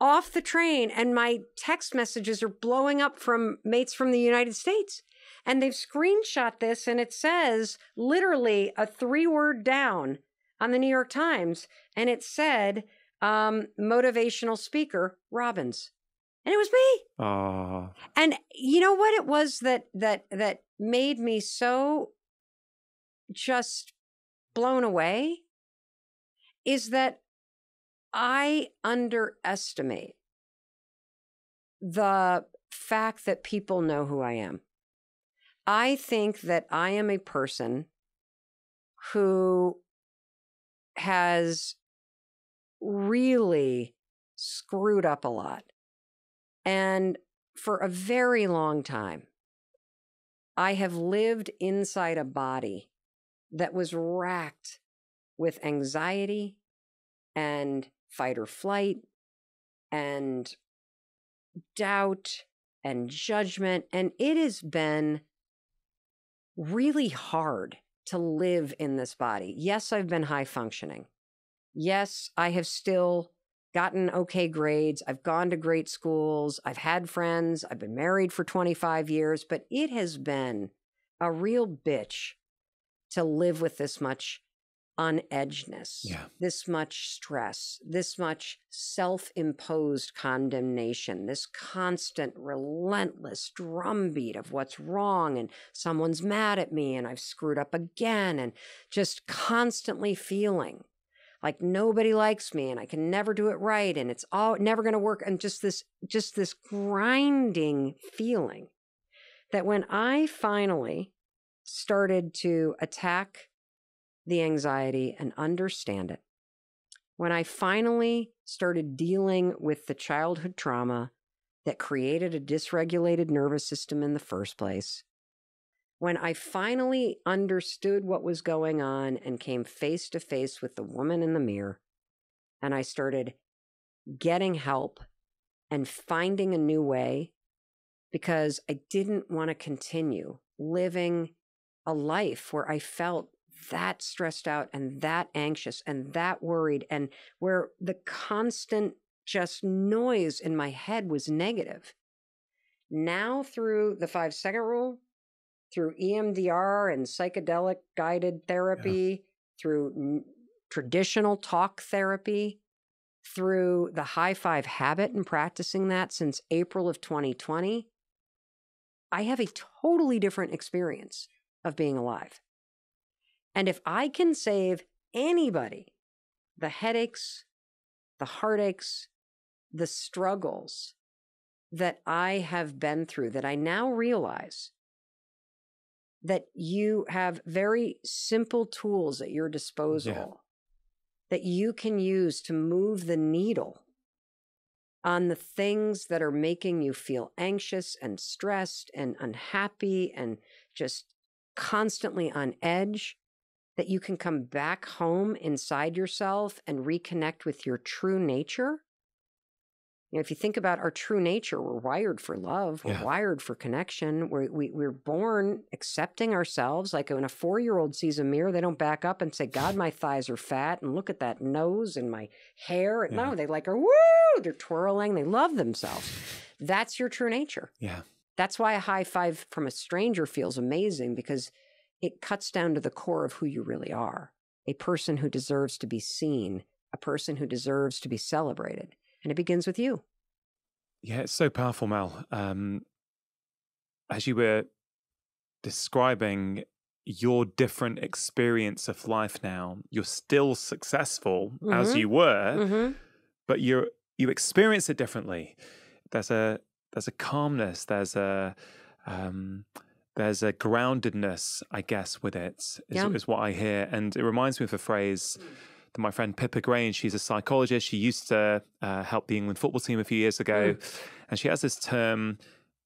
off the train and my text messages are blowing up from mates from the United States. And they've screenshot this and it says literally a three word down on the New York Times. And it said, um, motivational speaker Robbins. And it was me. Oh, And you know what it was that that that made me so just blown away is that I underestimate the fact that people know who I am. I think that I am a person who has really screwed up a lot. And for a very long time, I have lived inside a body that was racked with anxiety and fight or flight and doubt and judgment. And it has been really hard to live in this body. Yes, I've been high functioning. Yes, I have still gotten okay grades. I've gone to great schools. I've had friends. I've been married for 25 years, but it has been a real bitch to live with this much unedgedness, Yeah. this much stress, this much self imposed condemnation, this constant, relentless drumbeat of what's wrong and someone's mad at me and I've screwed up again, and just constantly feeling like nobody likes me and I can never do it right and it's all never going to work and just this just this grinding feeling that when I finally started to attack the anxiety and understand it. When I finally started dealing with the childhood trauma that created a dysregulated nervous system in the first place when I finally understood what was going on and came face to face with the woman in the mirror, and I started getting help and finding a new way because I didn't want to continue living a life where I felt that stressed out and that anxious and that worried, and where the constant just noise in my head was negative. Now, through the five second rule, through EMDR and psychedelic guided therapy, through n- traditional talk therapy, through the high five habit and practicing that since April of 2020, I have a totally different experience of being alive. And if I can save anybody the headaches, the heartaches, the struggles that I have been through, that I now realize that you have very simple tools at your disposal that you can use to move the needle on the things that are making you feel anxious and stressed and unhappy and just constantly on edge, that you can come back home inside yourself and reconnect with your true nature. You know, if you think about our true nature, we're wired for love. We're Yeah. wired for connection. We're, we, we're born accepting ourselves. Like when a four year old sees a mirror, they don't back up and say, God, my thighs are fat and look at that nose and my hair. Yeah. No, they like are, woo, they're twirling. They love themselves. That's your true nature. yeah. That's why a high five from a stranger feels amazing because it cuts down to the core of who you really are a person who deserves to be seen, a person who deserves to be celebrated. And it begins with you. Yeah, it's so powerful, Mel. Um, as you were describing your different experience of life now, you're still successful mm-hmm. as you were, mm-hmm. but you're you experience it differently. There's a there's a calmness. There's a um, there's a groundedness, I guess, with it. Is, yeah. is what I hear, and it reminds me of a phrase that my friend Pippa Grange. She's a psychologist. She used to uh, help the England football team a few years ago, mm. and she has this term: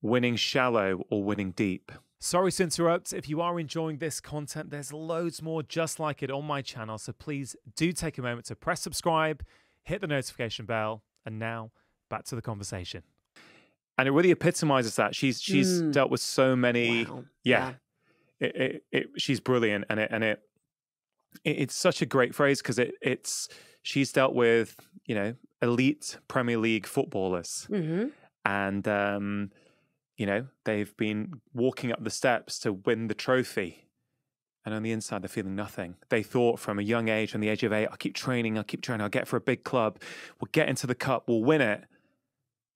winning shallow or winning deep. Sorry to interrupt. If you are enjoying this content, there's loads more just like it on my channel. So please do take a moment to press subscribe, hit the notification bell, and now back to the conversation and it really epitomizes that. She's she's mm. dealt with so many. Wow. Yeah, yeah. It, it, it, she's brilliant, and it and it, it it's such a great phrase because it it's she's dealt with you know elite Premier League footballers, mm-hmm. and um, you know they've been walking up the steps to win the trophy. And on the inside, they're feeling nothing. They thought from a young age, from the age of eight, I'll keep training, I'll keep training, I'll get for a big club, we'll get into the cup, we'll win it.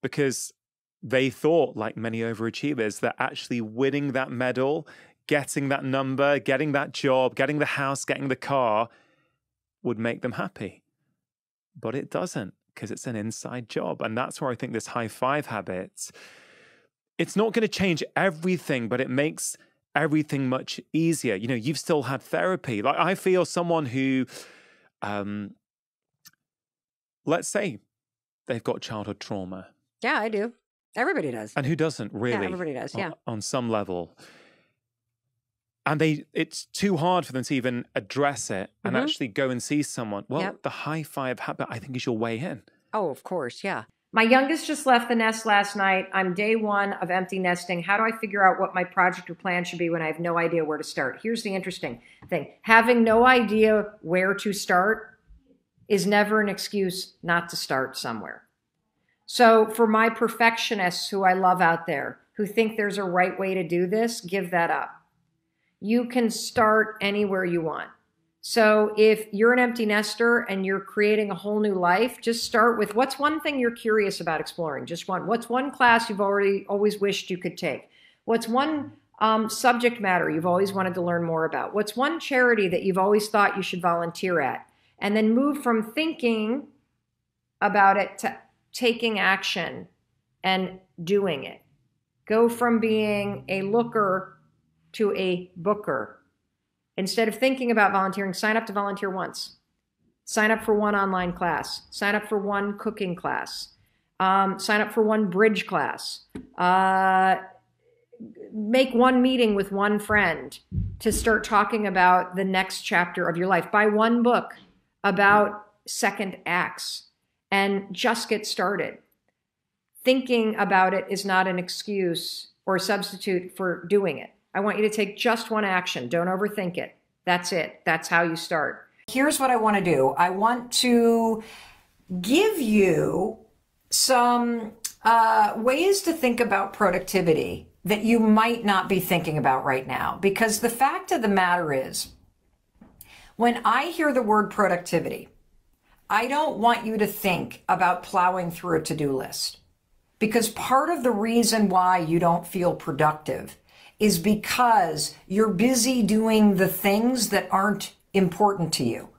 Because they thought, like many overachievers, that actually winning that medal, getting that number, getting that job, getting the house, getting the car would make them happy. But it doesn't because it's an inside job. And that's where I think this high five habit, it's not going to change everything, but it makes everything much easier. You know, you've still had therapy. Like I feel someone who, um, let's say they've got childhood trauma. Yeah, I do. Everybody does. And who doesn't really? Yeah, everybody does. Yeah. On, on some level. And they it's too hard for them to even address it and mm-hmm. actually go and see someone. Well, yep. the high five habit, I think, is your way in. Oh, of course. Yeah. My youngest just left the nest last night. I'm day one of empty nesting. How do I figure out what my project or plan should be when I have no idea where to start? Here's the interesting thing having no idea where to start is never an excuse not to start somewhere. So for my perfectionists who I love out there, who think there's a right way to do this, give that up. You can start anywhere you want. So if you're an empty nester and you're creating a whole new life, just start with what's one thing you're curious about exploring? Just one. What's one class you've already always wished you could take? What's one um, subject matter you've always wanted to learn more about? What's one charity that you've always thought you should volunteer at? And then move from thinking about it to taking action and doing it. Go from being a looker to a booker. Instead of thinking about volunteering, sign up to volunteer once. Sign up for one online class. Sign up for one cooking class. Um, sign up for one bridge class. Uh, make one meeting with one friend to start talking about the next chapter of your life. Buy one book about second acts and just get started. Thinking about it is not an excuse or a substitute for doing it. I want you to take just one action. Don't overthink it. That's it. That's how you start. Here's what I want to do I want to give you some uh, ways to think about productivity that you might not be thinking about right now. Because the fact of the matter is, when I hear the word productivity, I don't want you to think about plowing through a to do list because part of the reason why you don't feel productive is because you're busy doing the things that aren't important to you.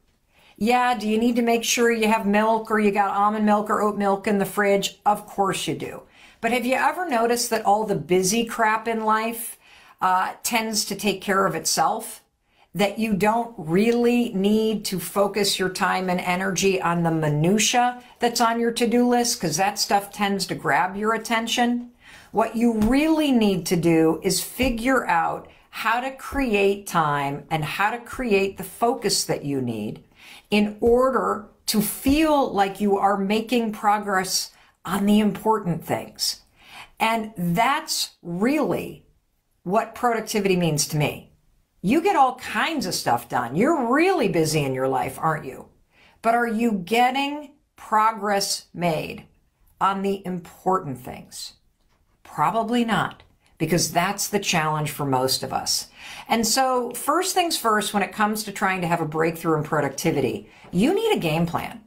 Yeah, do you need to make sure you have milk or you got almond milk or oat milk in the fridge? Of course you do. But have you ever noticed that all the busy crap in life uh, tends to take care of itself? That you don't really need to focus your time and energy on the minutia that's on your to-do list because that stuff tends to grab your attention. What you really need to do is figure out how to create time and how to create the focus that you need in order to feel like you are making progress on the important things. And that's really what productivity means to me. You get all kinds of stuff done. You're really busy in your life, aren't you? But are you getting progress made on the important things? Probably not. because that's the challenge for most of us. And so, first things first, when it comes to trying to have a breakthrough in productivity, you need a game plan.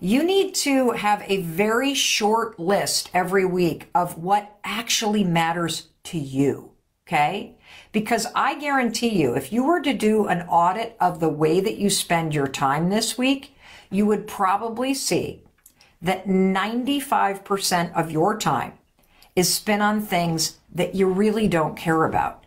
You need to have a very short list every week of what actually matters to you. Okay. Because I guarantee you, if you were to do an audit of the way that you spend your time this week, you would probably see that 95% of your time is spent on things that you really don't care about.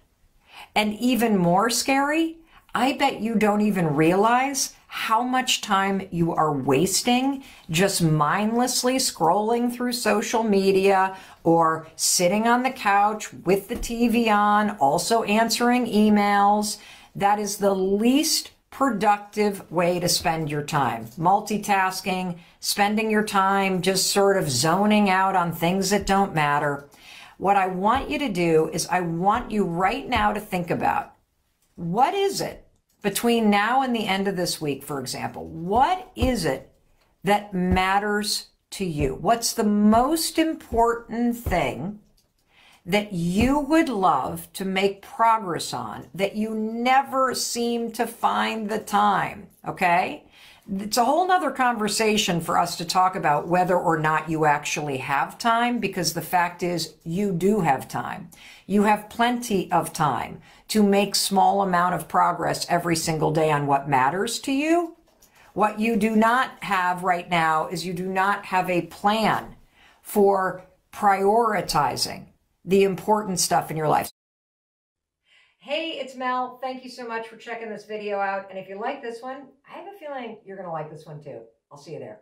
And even more scary, I bet you don't even realize how much time you are wasting just mindlessly scrolling through social media or sitting on the couch with the TV on, also answering emails. That is the least productive way to spend your time. Multitasking, spending your time just sort of zoning out on things that don't matter. What I want you to do is I want you right now to think about what is it between now and the end of this week, for example? What is it that matters to you? What's the most important thing that you would love to make progress on that you never seem to find the time? Okay it's a whole nother conversation for us to talk about whether or not you actually have time, because the fact is you do have time. You have plenty of time to make small amount of progress every single day on what matters to you. What you do not have right now is you do not have a plan for prioritizing the important stuff in your life. Hey, it's Mel. Thank you so much for checking this video out. And if you like this one, I have a feeling you're going to like this one too. I'll see you there.